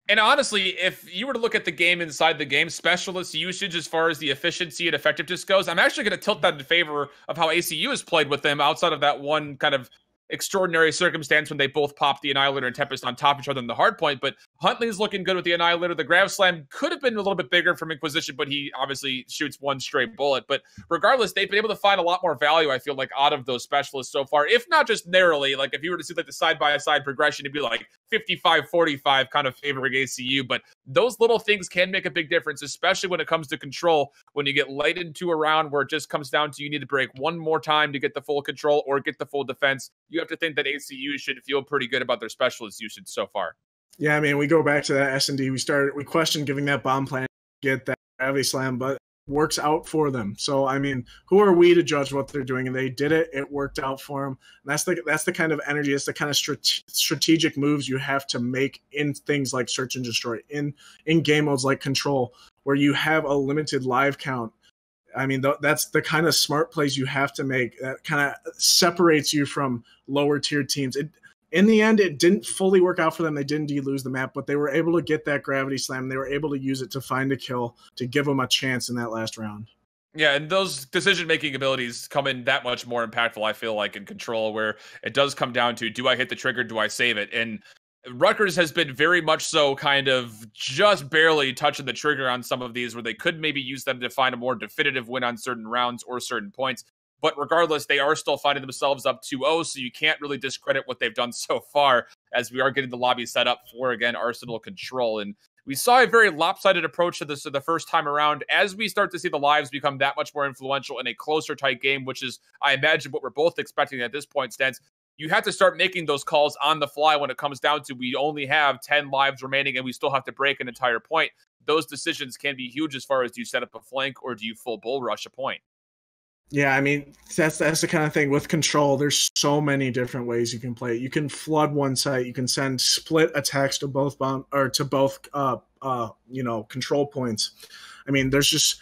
And honestly, if you were to look at the game inside the game, specialist usage as far as the efficiency and effectiveness goes, I'm actually going to tilt that in favor of how ACU has played with them outside of that one kind of extraordinary circumstance when they both popped the Annihilator and Tempest on top of each other in the hard point. But Huntley's looking good with the Annihilator. The Grav Slam could have been a little bit bigger from Inquisition, but he obviously shoots one straight bullet. But regardless, they've been able to find a lot more value, I feel like, out of those specialists so far, if not just narrowly. Like if you were to see like the side by side progression, it'd be like 55 45 kind of favoring ACU. But those little things can make a big difference, especially when it comes to control. When you get late into a round where it just comes down to you need to break one more time to get the full control or get the full defense, you have to think that ACU should feel pretty good about their specialist usage so far. Yeah, I mean, we go back to that S and D. We started, we questioned giving that bomb plan, get that gravity slam, but works out for them. So I mean, who are we to judge what they're doing? And they did it; it worked out for them. And that's the that's the kind of energy, it's the kind of strate- strategic moves you have to make in things like search and destroy, in in game modes like control, where you have a limited live count. I mean, th- that's the kind of smart plays you have to make. That kind of separates you from lower tier teams. It in the end, it didn't fully work out for them. They didn't lose the map, but they were able to get that gravity slam. They were able to use it to find a kill to give them a chance in that last round. Yeah, and those decision making abilities come in that much more impactful, I feel like, in control, where it does come down to do I hit the trigger, do I save it? And Rutgers has been very much so kind of just barely touching the trigger on some of these where they could maybe use them to find a more definitive win on certain rounds or certain points. But regardless, they are still finding themselves up 2 0, so you can't really discredit what they've done so far as we are getting the lobby set up for, again, Arsenal control. And we saw a very lopsided approach to this the first time around. As we start to see the lives become that much more influential in a closer tight game, which is, I imagine, what we're both expecting at this point, Stance, you have to start making those calls on the fly when it comes down to we only have 10 lives remaining and we still have to break an entire point. Those decisions can be huge as far as do you set up a flank or do you full bull rush a point? Yeah, I mean that's that's the kind of thing with control. There's so many different ways you can play it. You can flood one site. You can send split attacks to both bomb or to both uh uh you know control points. I mean, there's just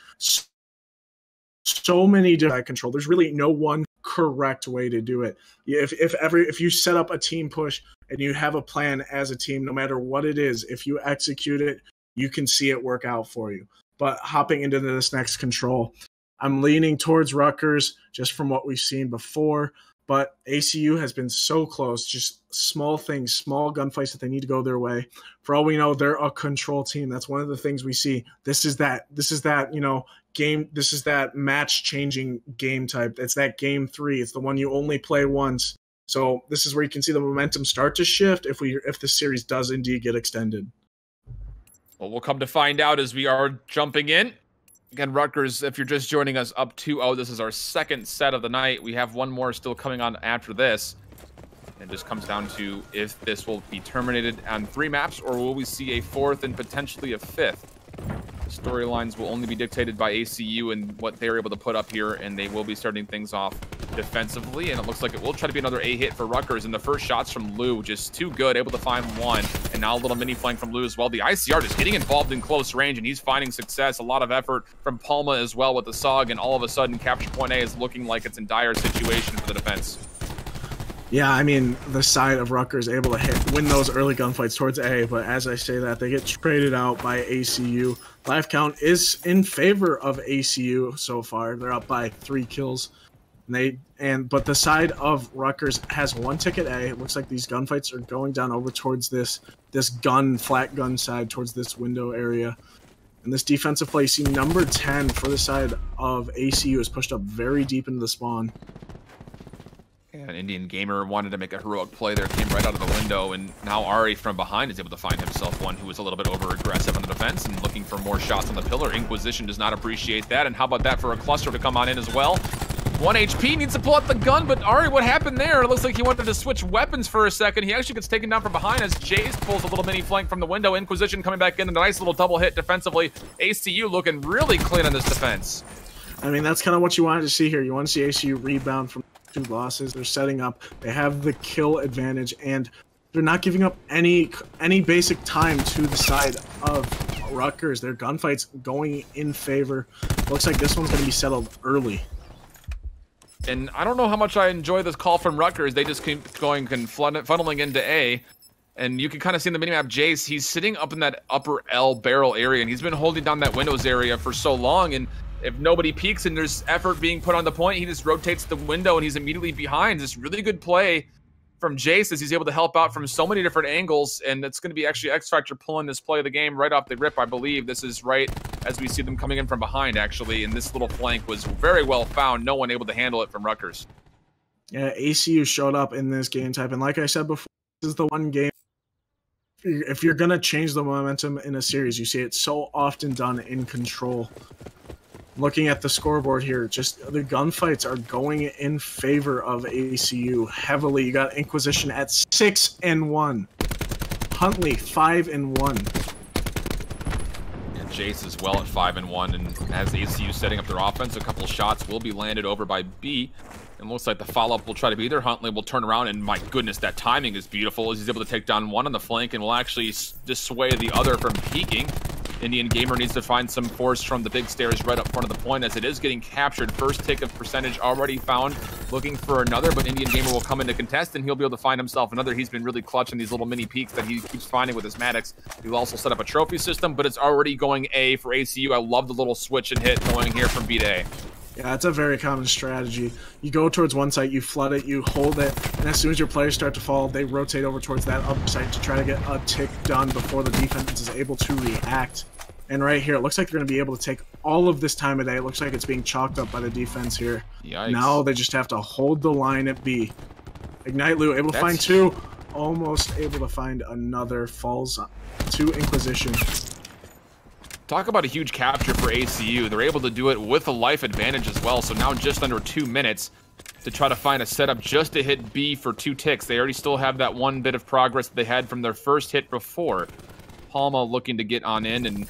so many different control. There's really no one correct way to do it. If if every if you set up a team push and you have a plan as a team, no matter what it is, if you execute it, you can see it work out for you. But hopping into this next control, I'm leaning towards Rutgers just from what we've seen before. But ACU has been so close, just small things, small gunfights that they need to go their way. For all we know, they're a control team. That's one of the things we see. This is that, this is that, you know, game, this is that match changing game type. It's that game three. It's the one you only play once. So this is where you can see the momentum start to shift if we if the series does indeed get extended. Well, we'll come to find out as we are jumping in. Again, Rutgers, if you're just joining us up 2 0, this is our second set of the night. We have one more still coming on after this. It just comes down to if this will be terminated on three maps or will we see a fourth and potentially a fifth. The storylines will only be dictated by ACU and what they're able to put up here, and they will be starting things off defensively, and it looks like it will try to be another A hit for Rutgers, and the first shots from Lou just too good, able to find one, and now a little mini flank from Lou as well. The ICR just getting involved in close range, and he's finding success. A lot of effort from Palma as well with the Saug, and all of a sudden, capture point A is looking like it's in dire situation for the defense. Yeah, I mean, the side of Rutgers able to hit, win those early gunfights towards A, but as I say that, they get traded out by ACU. Life count is in favor of ACU so far. They're up by three kills. And they and but the side of Rutgers has one ticket A. It looks like these gunfights are going down over towards this this gun flat gun side towards this window area. And this defensive play, see number 10 for the side of ACU is pushed up very deep into the spawn. An Indian gamer wanted to make a heroic play there, came right out of the window, and now Ari from behind is able to find himself one who was a little bit over aggressive on the defense and looking for more shots on the pillar. Inquisition does not appreciate that, and how about that for a cluster to come on in as well? One HP needs to pull out the gun, but Ari, what happened there? It looks like he wanted to switch weapons for a second. He actually gets taken down from behind as Jace pulls a little mini flank from the window. Inquisition coming back in, and a nice little double hit defensively. ACU looking really clean on this defense. I mean, that's kind of what you wanted to see here. You want to see ACU rebound from two losses. They're setting up. They have the kill advantage, and they're not giving up any any basic time to the side of Rutgers. Their gunfights going in favor. Looks like this one's going to be settled early. And I don't know how much I enjoy this call from Rutgers. They just keep going and funneling into A. And you can kind of see in the minimap, Jace, he's sitting up in that upper L barrel area, and he's been holding down that windows area for so long. And if nobody peeks and there's effort being put on the point, he just rotates the window and he's immediately behind. This really good play from Jace as he's able to help out from so many different angles. And it's going to be actually X Factor pulling this play of the game right off the rip, I believe. This is right as we see them coming in from behind, actually. And this little flank was very well found. No one able to handle it from Rutgers. Yeah, ACU showed up in this game type. And like I said before, this is the one game if you're gonna change the momentum in a series, you see it so often done in control. Looking at the scoreboard here, just the gunfights are going in favor of ACU heavily. You got Inquisition at six and one, Huntley five and one. And Jace as well at five and one, and as ACU setting up their offense, a couple shots will be landed over by B. And looks like the follow-up will try to be there. Huntley will turn around, and my goodness, that timing is beautiful as he's able to take down one on the flank and will actually dissuade the other from peeking. Indian Gamer needs to find some force from the big stairs right up front of the point as it is getting captured. First tick of percentage already found. Looking for another, but Indian Gamer will come into contest and he'll be able to find himself another. He's been really clutching these little mini peaks that he keeps finding with his Maddox. He'll also set up a trophy system, but it's already going A for ACU. I love the little switch and hit going here from B to A. Yeah, that's a very common strategy. You go towards one site, you flood it, you hold it, and as soon as your players start to fall, they rotate over towards that other site to try to get a tick done before the defense is able to react. And right here, it looks like they're going to be able to take all of this time of day. It looks like it's being chalked up by the defense here. Yikes. Now they just have to hold the line at B. Ignite Lou, able to That's... find two. Almost able to find another. Falls to Inquisition. Talk about a huge capture for ACU. They're able to do it with a life advantage as well. So now just under two minutes to try to find a setup just to hit B for two ticks. They already still have that one bit of progress they had from their first hit before. Palma looking to get on in and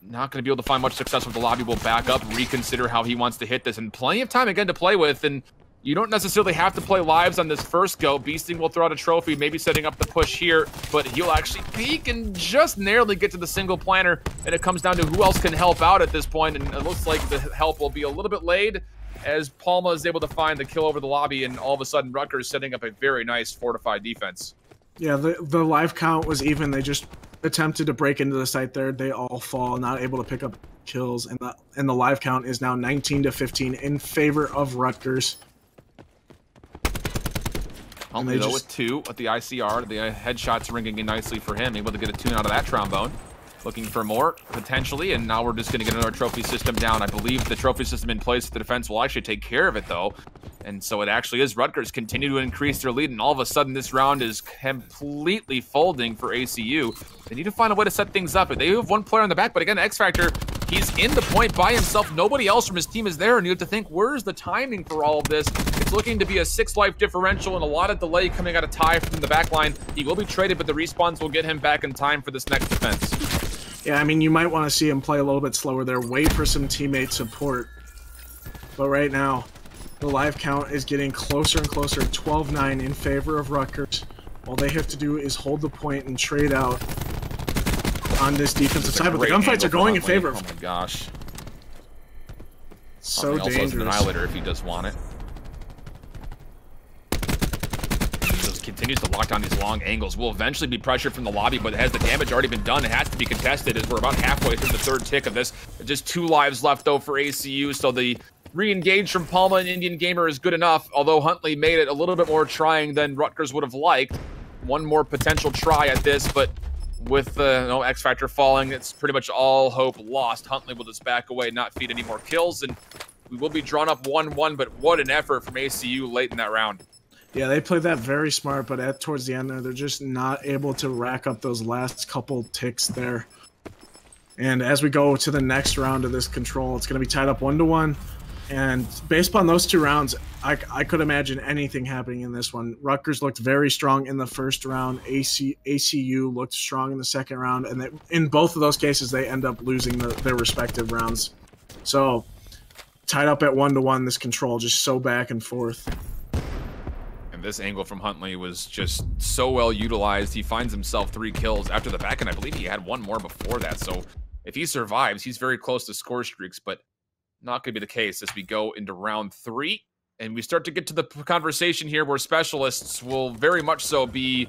not going to be able to find much success with the lobby. Will back up, reconsider how he wants to hit this, and plenty of time again to play with. And you don't necessarily have to play lives on this first go. Beasting will throw out a trophy, maybe setting up the push here, but he'll actually peek and just narrowly get to the single planner. And it comes down to who else can help out at this point, and it looks like the help will be a little bit laid as Palma is able to find the kill over the lobby, and all of a sudden Rutgers setting up a very nice fortified defense. Yeah, the, the live count was even. They just attempted to break into the site there. They all fall, not able to pick up kills, and the, and the live count is now 19 to 15 in favor of Rutgers. Only though just... with two with the ICR, the uh, headshots ringing in nicely for him, able to get a tune out of that trombone. Looking for more, potentially, and now we're just going to get another trophy system down. I believe the trophy system in place, the defense will actually take care of it, though. And so it actually is Rutgers continue to increase their lead, and all of a sudden this round is completely folding for ACU. They need to find a way to set things up. They have one player in the back, but again, X Factor He's in the point by himself. Nobody else from his team is there, and you have to think, where's the timing for all of this? It's looking to be a six-life differential and a lot of delay coming out of Ty from the back line. He will be traded, but the respawns will get him back in time for this next defense. Yeah, I mean, you might want to see him play a little bit slower there. Wait for some teammate support. But right now, the live count is getting closer and closer, 12-9 in favor of Rutgers. All they have to do is hold the point and trade out on this defensive side, but the gunfights are going in favor of. Oh my gosh. So dangerous. Also an annihilator if he does want it. He just continues to lock down these long angles. Will eventually be pressured from the lobby, but has the damage already been done? It has to be contested as we're about halfway through the third tick of this. Just two lives left though for ACU, so the re-engage from Palma and Indian Gamer is good enough, although Huntley made it a little bit more trying than Rutgers would have liked. One more potential try at this, but with the X Factor falling, it's pretty much all hope lost. Huntley will just back away, not feed any more kills, and we will be drawn up 1-1, but what an effort from ACU late in that round. Yeah, they played that very smart, but at towards the end there, they're just not able to rack up those last couple ticks there. And as we go to the next round of this control, it's going to be tied up one to one. And based upon those two rounds, I, I could imagine anything happening in this one. Rutgers looked very strong in the first round. AC, ACU looked strong in the second round. And they, in both of those cases, they end up losing the, their respective rounds. So tied up at one to one, this control just so back and forth. And this angle from Huntley was just so well utilized. He finds himself three kills after the back, and I believe he had one more before that. So if he survives, he's very close to score streaks. But not going to be the case as we go into round three. And we start to get to the conversation here where specialists will very much so be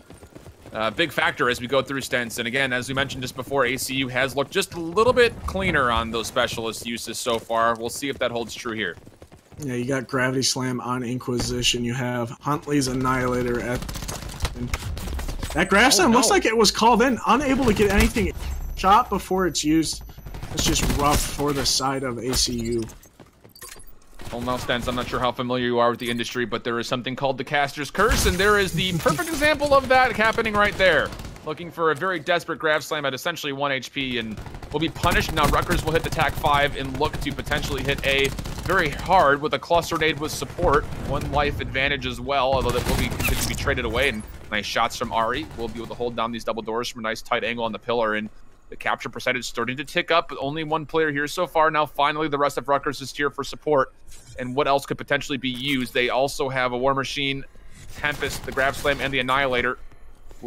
a big factor as we go through stints. And again, as we mentioned just before, ACU has looked just a little bit cleaner on those specialist uses so far. We'll see if that holds true here. Yeah, you got Gravity Slam on Inquisition. You have Huntley's Annihilator at... That Grav Slam oh, no. looks like it was called in. Unable to get anything shot before it's used. It's just rough for the side of ACU. Well, now, Stens, I'm not sure how familiar you are with the industry, but there is something called the Caster's Curse, and there is the perfect example of that happening right there. looking for a very desperate Grav Slam at essentially 1 HP and will be punished. Now Rutgers will hit the TAC 5 and look to potentially hit A very hard with a cluster nade with support. One life advantage as well, although that will be continue to be traded away. And nice shots from Ari. We'll be able to hold down these double doors from a nice tight angle on the pillar. And the capture percentage starting to tick up, but only one player here so far. Now, finally, the rest of Rutgers is here for support. And what else could potentially be used? They also have a War Machine, Tempest, the Grav Slam, and the Annihilator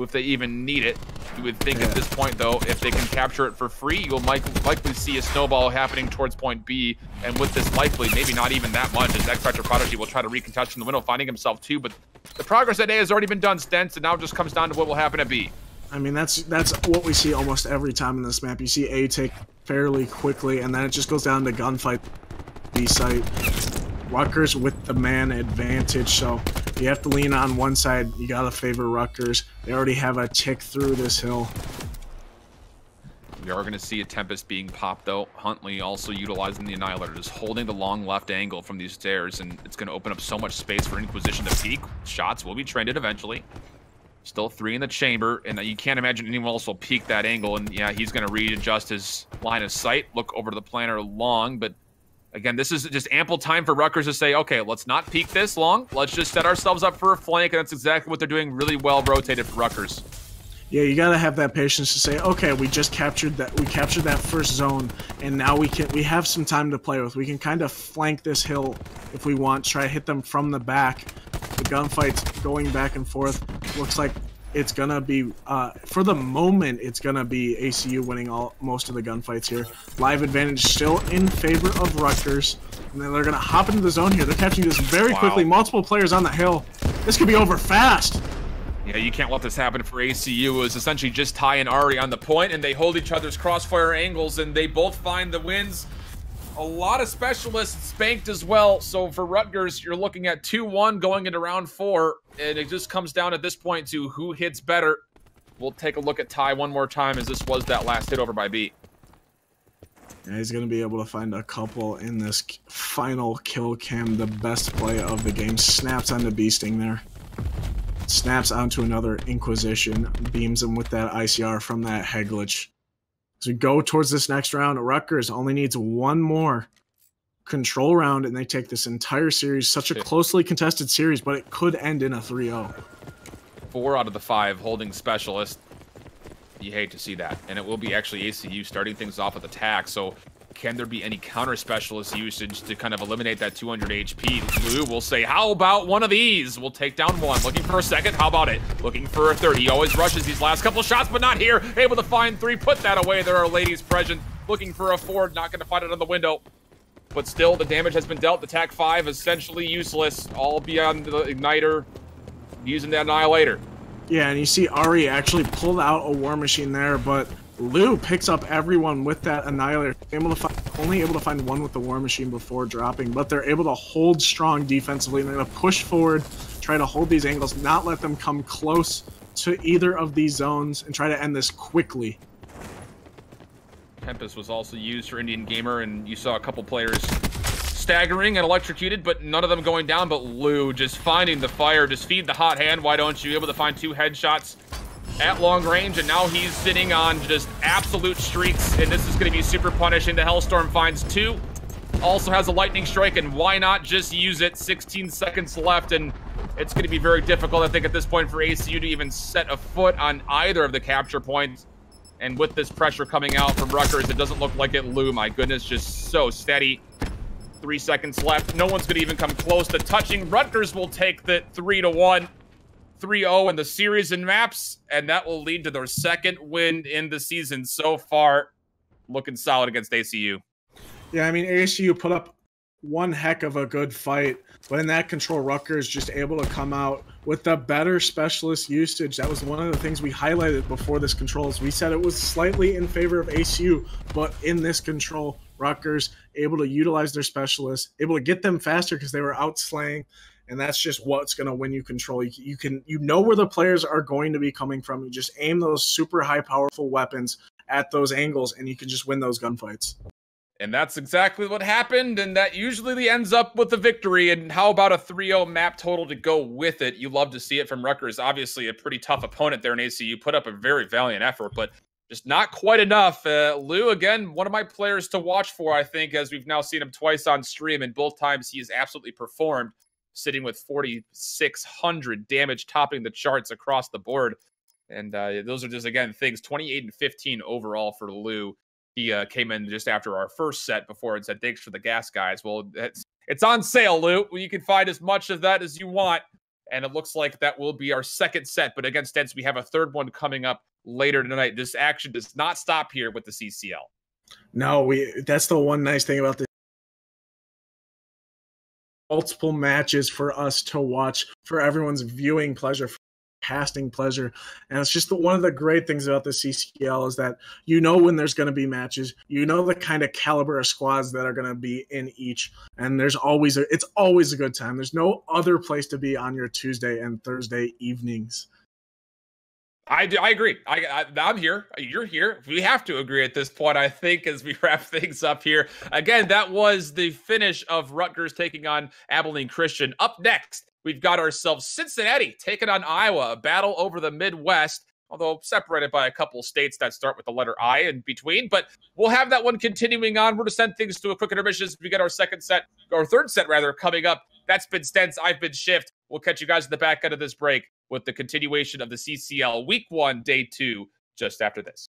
if they even need it. You would think yeah. at this point, though, if they can capture it for free, you'll likely see a snowball happening towards point B. And with this likely, maybe not even that much, as X-Factor Prodigy will try to recontest from the window, finding himself too. But the progress at A has already been done, Stents, and now it just comes down to what will happen at B. I mean, that's that's what we see almost every time in this map. You see A take fairly quickly, and then it just goes down to gunfight B site. Rutgers with the man advantage, so you have to lean on one side. You gotta favor Rutgers. They already have a tick through this hill. We are going to see a Tempest being popped, though. Huntley also utilizing the Annihilator, just holding the long left angle from these stairs, and it's going to open up so much space for Inquisition to peek. Shots will be traded eventually. Still three in the chamber, and you can't imagine anyone else will peek that angle. And yeah, he's going to readjust his line of sight, look over to the planner long. But again, this is just ample time for Rutgers to say, okay, let's not peek this long. Let's just set ourselves up for a flank, and that's exactly what they're doing. Really well rotated for Rutgers. Yeah, you gotta have that patience to say, okay, we just captured that. We captured that first zone, and now we can. We have some time to play with. We can kind of flank this hill if we want. Try to hit them from the back gunfight's going back and forth. Looks like it's gonna be uh, for the moment it's gonna be ACU winning all most of the gunfights here. Live advantage still in favor of Rutgers. And then they're gonna hop into the zone here. They're catching this very wow. quickly. Multiple players on the hill. This could be over fast. Yeah, you can't let this happen for ACU. It was essentially just Ty and Ari on the point, and they hold each other's crossfire angles, and they both find the wins a lot of specialists spanked as well. So for Rutgers, you're looking at 2-1 going into round four. And it just comes down at this point to who hits better. We'll take a look at Ty one more time as this was that last hit over by B. Yeah, he's going to be able to find a couple in this final kill cam. The best play of the game. Snaps onto Beasting there. Snaps onto another Inquisition. Beams him with that ICR from that head glitch. As we go towards this next round, Rutgers only needs one more control round, and they take this entire series. Such a closely contested series, but it could end in a 3 0. Four out of the five holding specialist. You hate to see that. And it will be actually ACU starting things off with attack. So can there be any counter specialist usage to kind of eliminate that 200 HP? Lou will say, how about one of these? We'll take down one. Looking for a second. How about it? Looking for a third. He always rushes these last couple shots, but not here. Able to find three. Put that away. There are ladies present. Looking for a four. Not going to find it on the window. But still, the damage has been dealt. The TAC 5 essentially useless. All beyond the Igniter using the Annihilator. Yeah, and you see Ari actually pulled out a War Machine there, but Lou picks up everyone with that Annihilator. Able to find, only able to find one with the War Machine before dropping, but they're able to hold strong defensively. And they're going to push forward, try to hold these angles, not let them come close to either of these zones, and try to end this quickly. Tempest was also used for Indian Gamer, and you saw a couple players staggering and electrocuted, but none of them going down. But Lou just finding the fire, just feed the hot hand. Why don't you? Able to find two headshots at long range, and now he's sitting on just absolute streaks, and this is going to be super punishing. The Hellstorm finds two, also has a Lightning Strike, and why not just use it? 16 seconds left, and it's going to be very difficult, I think, at this point for ACU to even set a foot on either of the capture points. And with this pressure coming out from Rutgers, it doesn't look like it, Lou. My goodness, just so steady. Three seconds left. No one's going to even come close to touching. Rutgers will take the 3 to one. 3-0 in the series and maps, and that will lead to their second win in the season so far. Looking solid against ACU. Yeah, I mean ACU put up one heck of a good fight, but in that control, Rutgers just able to come out with the better specialist usage. That was one of the things we highlighted before this controls. We said it was slightly in favor of ACU, but in this control, Rutgers able to utilize their specialists, able to get them faster because they were out slaying and that's just what's going to win you control. You, you, can you know where the players are going to be coming from. You just aim those super high powerful weapons at those angles, and you can just win those gunfights. And that's exactly what happened. And that usually ends up with a victory. And how about a 3 0 map total to go with it? You love to see it from Rutgers. Obviously, a pretty tough opponent there in ACU. Put up a very valiant effort, but just not quite enough. Uh, Lou, again, one of my players to watch for, I think, as we've now seen him twice on stream. And both times he has absolutely performed, sitting with 4,600 damage, topping the charts across the board. And uh, those are just, again, things 28 and 15 overall for Lou he uh, came in just after our first set before and said, "Thanks for the gas, guys." Well, it's it's on sale, Lou. You can find as much of that as you want, and it looks like that will be our second set. But against Dents, we have a third one coming up later tonight. This action does not stop here with the CCL. No, we. That's the one nice thing about this. Multiple matches for us to watch for everyone's viewing pleasure casting pleasure. And it's just the, one of the great things about the CCL is that you know when there's going to be matches, you know the kind of caliber of squads that are going to be in each, and there's always a, it's always a good time. There's no other place to be on your Tuesday and Thursday evenings. I do. I agree. I, I am here. You're here. We have to agree at this point. I think as we wrap things up here. Again, that was the finish of Rutgers taking on Abilene Christian. Up next, We've got ourselves Cincinnati taking on Iowa, a battle over the Midwest, although separated by a couple states that start with the letter I in between. But we'll have that one continuing on. We're to send things to a quick intermission as we get our second set, or third set rather, coming up. That's been Stents. I've been Shift. We'll catch you guys in the back end of this break with the continuation of the CCL Week One, Day Two, just after this.